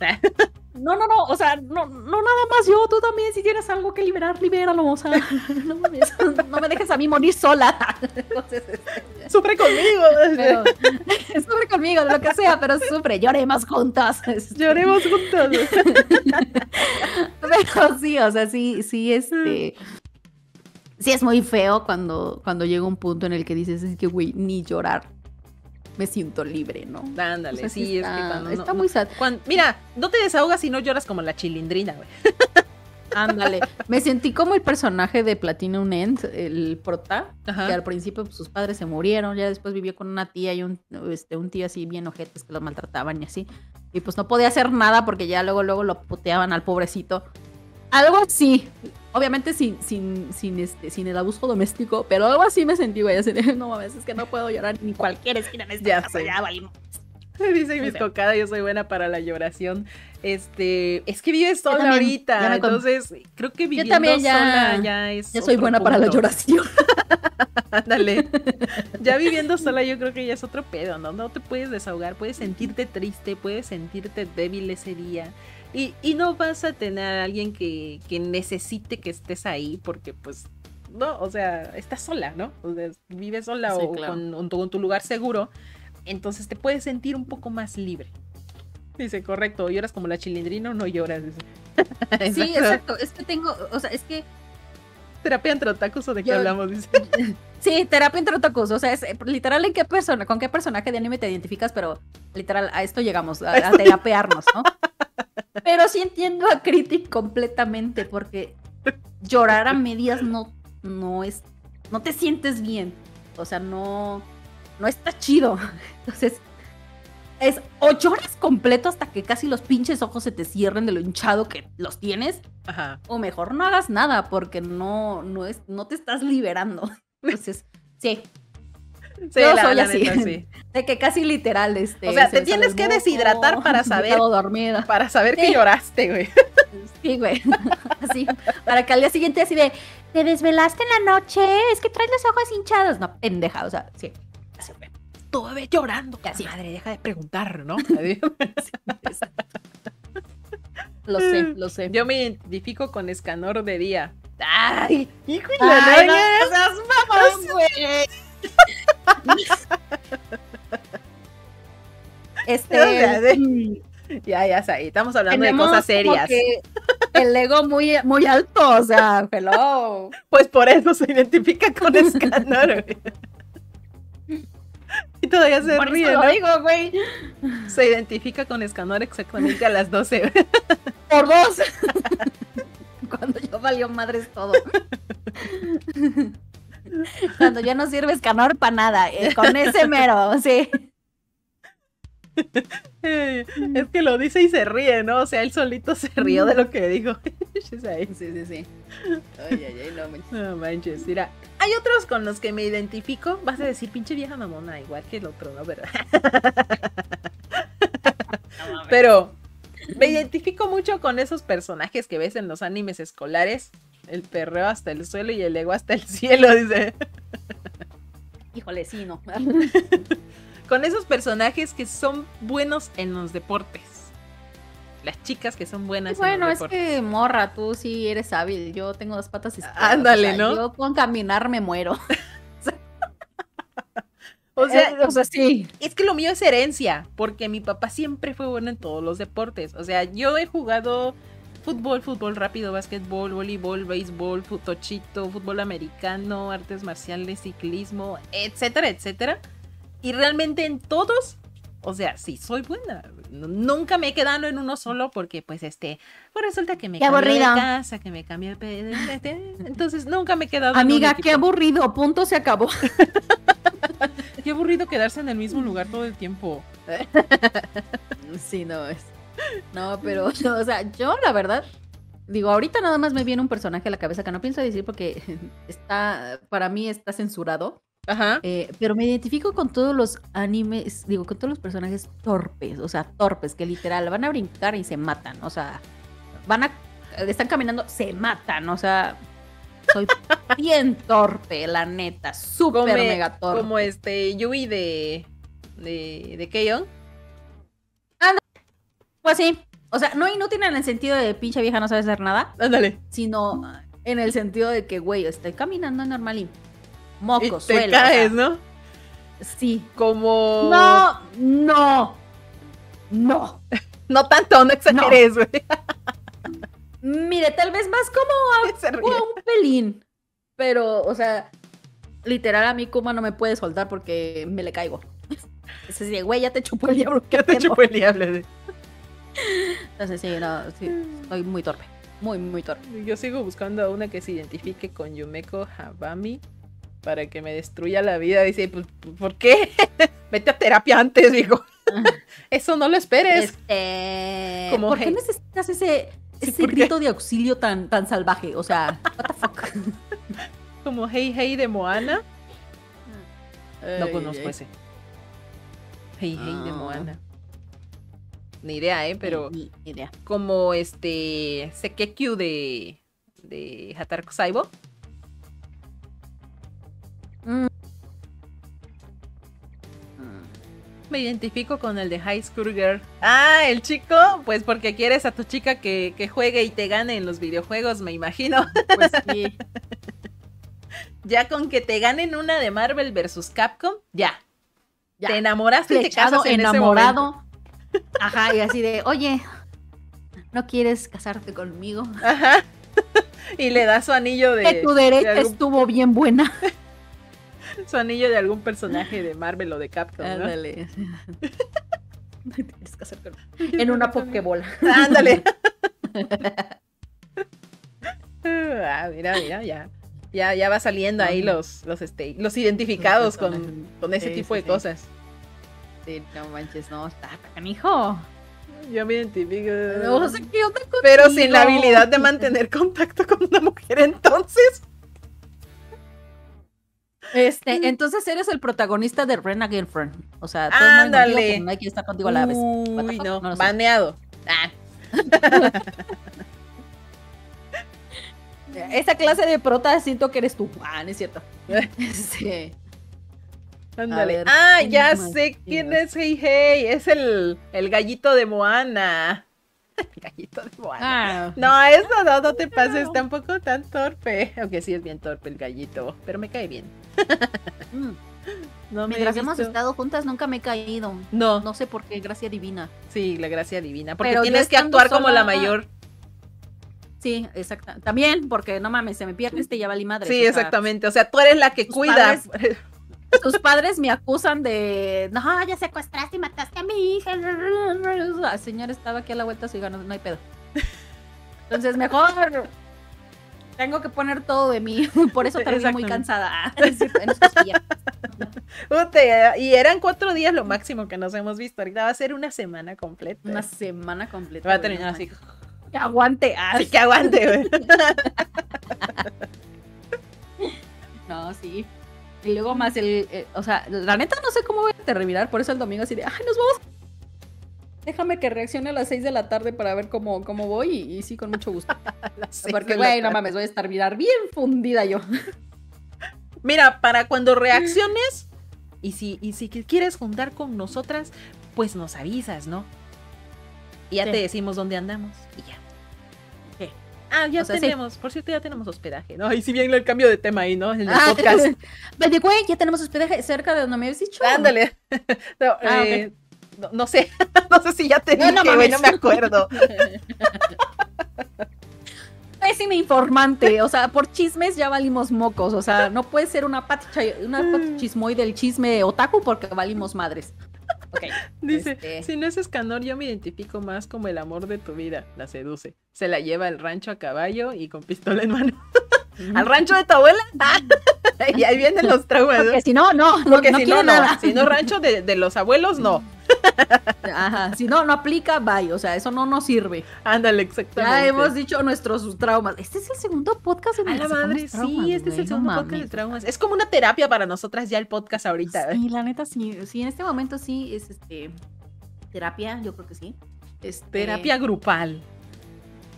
No, no, no, o sea, no, no nada más yo, tú también, si tienes algo que liberar, libéralo, o sea, <laughs> no, mames, no me dejes a mí morir sola. Entonces, este, Sufre conmigo. pero, sufre conmigo, lo que sea, pero sufre, lloremos juntos. Este, Lloremos juntos. Pero sí, o sea, sí, sí, este. Sí es muy feo cuando, cuando llega un punto en el que dices, es que, güey, ni llorar. Me siento libre, ¿no? O Ándale, sea, sí, es que está, cuando está no- muy sad. cuan- mira, no te desahogas si no lloras como la chilindrina, güey. <laughs> Ándale. Me sentí como el personaje de Platinum End, el prota, Ajá. que al principio pues, sus padres se murieron, ya después vivió con una tía y un, este, un tío así bien ojetes que lo maltrataban y así. Y pues no podía hacer nada porque ya luego, luego lo puteaban al pobrecito. Algo así. Obviamente sin, sin, sin, este, sin el abuso doméstico, pero algo así me sentí, güey. Así de, no mames, es que no puedo llorar ni cualquier esquina en esta Ya casa, ya valimos". Dice mis feo. cocada, yo soy buena para la lloración. Este, es que vives sola también, ahorita, entonces creo que viviendo también ya- sola ya es. Ya soy otro buena para la lloración. <laughs> Ándale. Ya viviendo sola, yo creo que ya es otro pedo, ¿no? No te puedes desahogar, puedes sentirte triste, puedes sentirte débil ese día. Y, y no vas a tener a alguien que, que necesite que estés ahí, porque pues, no, o sea, estás sola, ¿no? O sea, vives sola Sí, o claro. con, con tu lugar seguro, entonces te puedes sentir un poco más libre. Dice, correcto, lloras como la chilindrina o no lloras. Dice. <laughs> Sí, exacto. Es que tengo, o sea, es que Terapia entre otakus o de qué Yo- hablamos, dice. <laughs> Sí, terapia entre otakus. O sea, es eh, literal en qué persona, con qué personaje de anime te identificas, pero literal a esto llegamos, a, a terapearnos, ¿no? <laughs> Pero sí entiendo a Critic completamente, porque llorar a medias no, no es, no te sientes bien. O sea, no, no está chido. <laughs> Entonces, es o lloras completo hasta que casi los pinches ojos se te cierren de lo hinchado que los tienes, Ajá. o mejor no hagas nada porque no, no, es, no te estás liberando. Entonces, sí, Sí, Yo la, soy la así. neta, sí. <laughs> de que casi literal, este. O sea, se te tienes que deshidratar para <laughs> saber. dormida. Para saber que Sí. lloraste, güey. <laughs> Sí, güey. Así. Para que al día siguiente así de. ¿Te desvelaste en la noche? Es que traes los ojos hinchados. No, pendeja. O sea, sí. Así, güey. Todavía llorando. Ya, sí. Madre, deja de preguntar, ¿no? Lo sé, lo sé. Yo me identifico con Escanor de día. ¡Ay! ¡Hijo de Ay, la no neta! seas mamón, güey. <laughs> Este. O sea, de- mm, Ya, ya sé. Estamos hablando tenemos de cosas como serias. que el ego muy, muy alto, o sea, hello. <laughs> Pues por eso se identifica con Escanor, güey. Y todavía se Por eso ríe, lo ¿no? digo, güey. Se identifica con Escanor exactamente a las 12. Por dos. <laughs> Cuando yo valió madres todo. <laughs> Cuando ya no sirve escanor para nada. eh, con ese mero, sí. <laughs> Es que lo dice y se ríe, ¿no? O sea, él solito se rió de lo que dijo. Sí, sí, sí. Ay, ay, ay, no manches. No manches, mira. Hay otros con los que me identifico. Vas a decir, pinche vieja mamona, igual que el otro, ¿no? ¿Verdad? Pero me identifico mucho con esos personajes que ves en los animes escolares. El perreo hasta el suelo y el ego hasta el <laughs> cielo, dice. Híjole, sí, no. <laughs> con esos personajes que son buenos en los deportes. Las chicas que son buenas bueno, en es los deportes. que morra, tú sí eres hábil. Yo tengo dos patas izquierdas. Ándale, o sea, ¿no? Yo con caminar me muero. <laughs> O sea, Eh, o sea, sí. Es que lo mío es herencia, porque mi papá siempre fue bueno en todos los deportes. O sea, yo he jugado fútbol, fútbol rápido, básquetbol, voleibol, béisbol, futochito, fútbol americano, artes marciales, ciclismo, etcétera, etcétera. Y realmente en todos, o sea, sí, soy buena. Nunca me he quedado en uno solo porque, pues, este, pues resulta que me Qué cambié de aburrido. casa, que me cambié de... Entonces, nunca me he quedado en un Amiga, equipo. qué aburrido. Punto, se acabó. Qué aburrido quedarse en el mismo lugar todo el tiempo. Sí, no es. No, pero, o sea, yo la verdad, digo, ahorita nada más me viene un personaje a la cabeza que no pienso decir porque está, para mí está censurado, Ajá. eh, pero me identifico con todos los animes, digo, con todos los personajes torpes, o sea, torpes, que literal van a brincar y se matan, o sea, van a, están caminando, se matan, o sea, soy <laughs> bien torpe, la neta, súper mega torpe. Como este Yui de. de. de Keion. Pues sí, o sea, no inútil en el sentido de pinche vieja no sabe hacer nada, Ándale. sino en el sentido de que, güey, estoy caminando normal y Y moco, te suelo. o sea, caes, ¿no? Sí. Como. No, no, no. No tanto, no exageres, güey. <laughs> Mire, tal vez más como a <laughs> un pelín. Pero, o sea, literal a mí Kuma no me puede soltar porque me le caigo. <laughs> Es así de, güey, ya te chupó el diablo. ¿qué Ya te pedo?". chupó el diablo. güey. Entonces, sí, no, sí, estoy muy torpe. Muy, muy torpe. Yo sigo buscando a una que se identifique con Yumeko Habami para que me destruya la vida. Dice, pues, ¿por qué? <laughs> Vete a terapia antes, digo. <laughs> Eso no lo esperes. Este. Como ¿Por qué necesitas ese, Sí, ese ¿por qué? grito de auxilio tan, tan salvaje? O sea, what the fuck. <laughs> Como Hey Hey de Moana. No Ay, conozco ese. Hey Hey de Ah. Moana. Ni idea, ¿eh? Pero Ni ni idea. como este Sekekyu de de Hataraku Saibo. Mm. Me identifico con el de High School Girl. Ah, el chico, pues porque quieres a tu chica que, que juegue y te gane en los videojuegos, me imagino. Pues sí. <laughs> Ya con que te ganen una de Marvel versus Capcom, ya. Ya. Te enamoraste y te Flechado, casas en ese momento. enamorado. Ajá, y así de, oye, ¿no quieres casarte conmigo? Ajá. <laughs> Y le da su anillo de, Que tu de derecha algún, estuvo bien buena. <laughs> <laughs> su anillo de algún personaje de Marvel o de Capcom. Ándale. ¿No quieres casar conmigo? En una pokebola. <laughs> Ándale. <laughs> ah, mira, mira, ya. Ya, ya va saliendo ahí los, los, este, los identificados con, con ese Sí, tipo sí, de sí. cosas. Sí, no manches, no, está canijo. Yo me identifico. No sé qué onda pero sin la habilidad de mantener contacto con una mujer entonces. Este, entonces eres el protagonista de Renegade Friend. O sea, todo Ándale. pero nadie quiere estar contigo a la vez. Uy, no, No baneado. Ah, <laughs> Esa clase de prota siento que eres tú. Ah, no es cierto. <laughs> Sí. ándale. ver, ah, ¿quién ya sé quién es Hey Hey. Es el, el gallito de Moana. <laughs> El gallito de Moana. Ah, No, eso no, no te pases tampoco tan torpe. Aunque sí es bien torpe el gallito, pero me cae bien. <laughs> No Mientras hemos estado juntas nunca me he caído. No, No sé por qué, gracia divina. sí, la gracia divina. Porque Pero tienes que actuar como la mayor. Sí, exacto. También, porque no mames, se me pierde este ya valí madre. Sí, exactamente. O sea, tú eres la que tus cuida. Tus padres me acusan de. No, ya secuestraste y mataste a mi hija. El señor estaba aquí a la vuelta, no hay pedo. Entonces, mejor. Tengo que poner todo de mí. <laughs> Por eso terminé muy cansada. <laughs> Cosquillas. <laughs> Ute, y eran cuatro días lo máximo que nos hemos visto. Ahorita va a ser una semana completa. Una semana completa. Va a terminar así. Que aguante. ah, Así que aguante, güey. No, sí. Y luego más el, eh, o sea, la neta no sé cómo voy a terminar, por eso el domingo así de, ay, nos vamos. Déjame que reaccione a las 6 de la tarde para ver cómo, cómo voy y, y sí, con mucho gusto. <laughs> Porque, güey, no mames, voy a estar mirar bien fundida yo. <laughs> Mira, para cuando reacciones y si, y si quieres juntar con nosotras, pues nos avisas, ¿no? Y ya Sí. te decimos dónde andamos y ya. Ah, ya O sea, sí. tenemos, por cierto, ya tenemos hospedaje, ¿no? Y si bien el cambio de tema ahí, ¿no? En el Ah, podcast. <laughs> the way, ya tenemos hospedaje cerca de donde me habías dicho. Ándale. No, Ah, eh, no, no sé, <laughs> no sé si ya te No, dije, no me acuerdo. <laughs> Pésima informante, o sea, por chismes ya valimos mocos, o sea, no puede ser una cha- una Mm. pata chismoy del chisme otaku porque valimos madres. Ok. <laughs> Dice, Este. si no es Escanor, yo me identifico más como el amor de tu vida. La seduce. Se la lleva al rancho a caballo y con pistola en mano. ¿Al rancho de tu abuela? Y ahí vienen los traumas. Porque si no, no, no, Porque no si no, no. nada. Si no, rancho de, de los abuelos, no. Ajá, si no, no aplica, bye, o sea, eso no nos sirve. Ándale, exactamente. Ya hemos dicho nuestros traumas. Este es el segundo podcast en A el la madre, traumas, sí, este es el no segundo podcast de traumas. Es como una terapia para nosotras ya el podcast ahorita. ¿eh? Sí, la neta sí, sí, en este momento sí es este terapia, yo creo que sí. Este, Terapia grupal.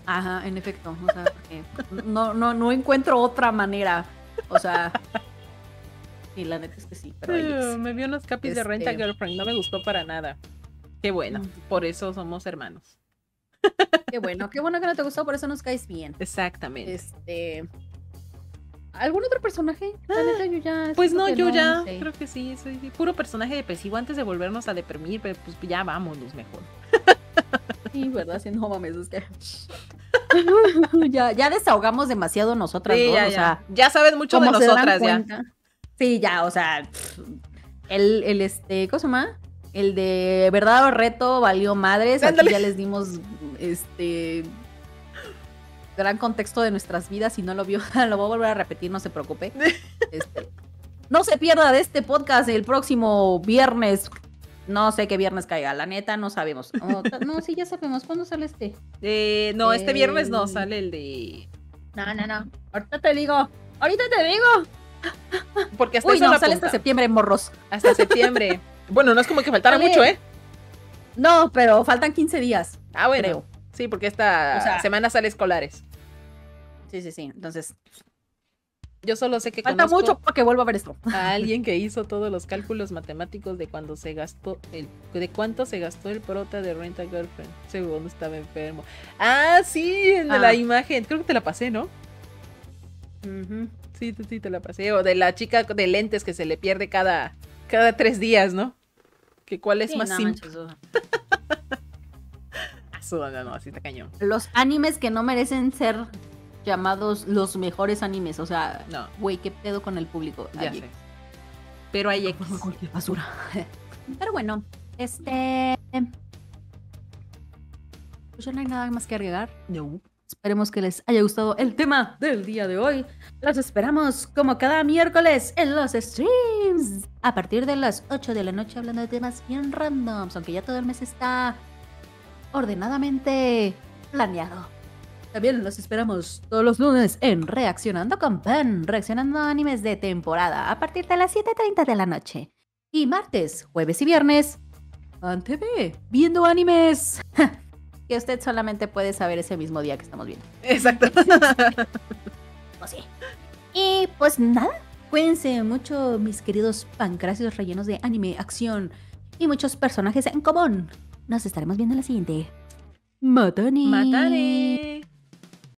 Ajá, en efecto, o sea, <laughs> no, no, no encuentro otra manera. O sea, sí, la neta es que sí, pero me vio unos capis de renta Este- girlfriend, no me gustó para nada. Qué bueno, Mm. por eso somos hermanos. <laughs> qué bueno, qué bueno que no te gustó, por eso nos caes bien. Exactamente. Este, ¿algún otro personaje? La neta, yo ya. Pues no, ya sé. creo que sí, soy puro personaje depresivo antes de volvernos a deprimir, pero pues ya vámonos mejor. Sí, ¿verdad? Sí, no mames, es que. <laughs> <laughs> ya, ya desahogamos demasiado nosotras Sí, dos, ya, o ya. sea. ya sabes mucho de nosotras ya. Sí, ya, o sea, pff, el, el este, ¿cómo se llama? El de verdad o reto valió madres. Aquí ya les dimos este gran contexto de nuestras vidas. Si no lo vio, <laughs> lo voy a volver a repetir, no se preocupe. <laughs> Este, no se pierda de este podcast el próximo viernes. No sé qué viernes caiga, la neta, no sabemos. Oh, <laughs> no, sí, ya sabemos. ¿Cuándo sale este? Eh, no, este viernes no El- sale el de. No, no, no. Ahorita te digo. Ahorita te digo. Porque hasta Uy, eso no, sale hasta septiembre, morros. Hasta septiembre. <laughs> bueno, no es como que faltara mucho, ¿eh? No, pero faltan 15 días, Ah, bueno. creo. Sí, porque esta O sea- semana sale escolares. Sí, sí, sí. Entonces, Yo solo sé que falta mucho para que vuelva a ver esto. a <laughs> alguien que hizo todos los cálculos matemáticos de cuando se gastó el de cuánto se gastó el prota de Renta Girlfriend según estaba enfermo. Ah, sí, el de Ah. la imagen. Creo que te la pasé, ¿no? Sí, sí, sí, te la pasé. O de la chica de lentes que se le pierde cada, cada tres días, ¿no? Que cuál es Sí, más no simple. <laughs> Ah, no, no, así está cañón. Los animes que no merecen ser llamados los mejores animes. O sea, No, güey, ¿qué pedo con el público? ya sé. Pero hay X. basura. <laughs> Pero bueno, este. Pues ya no hay nada más que agregar. No. Esperemos que les haya gustado el tema del día de hoy. Los esperamos como cada miércoles en los streams. A partir de las 8 de la noche hablando de temas bien randoms, aunque ya todo el mes está ordenadamente planeado. También los esperamos todos los lunes en Reaccionando con Pen, reaccionando a animes de temporada a partir de las 7.30 de la noche. Y martes, jueves y viernes, en TV, viendo animes. <laughs> que usted solamente puede saber ese mismo día que estamos viendo. Exacto. O <laughs> sí. Y pues nada, cuídense mucho, mis queridos pancracios rellenos de anime, acción y muchos personajes en común. Nos estaremos viendo en la siguiente. Matani. Mataré.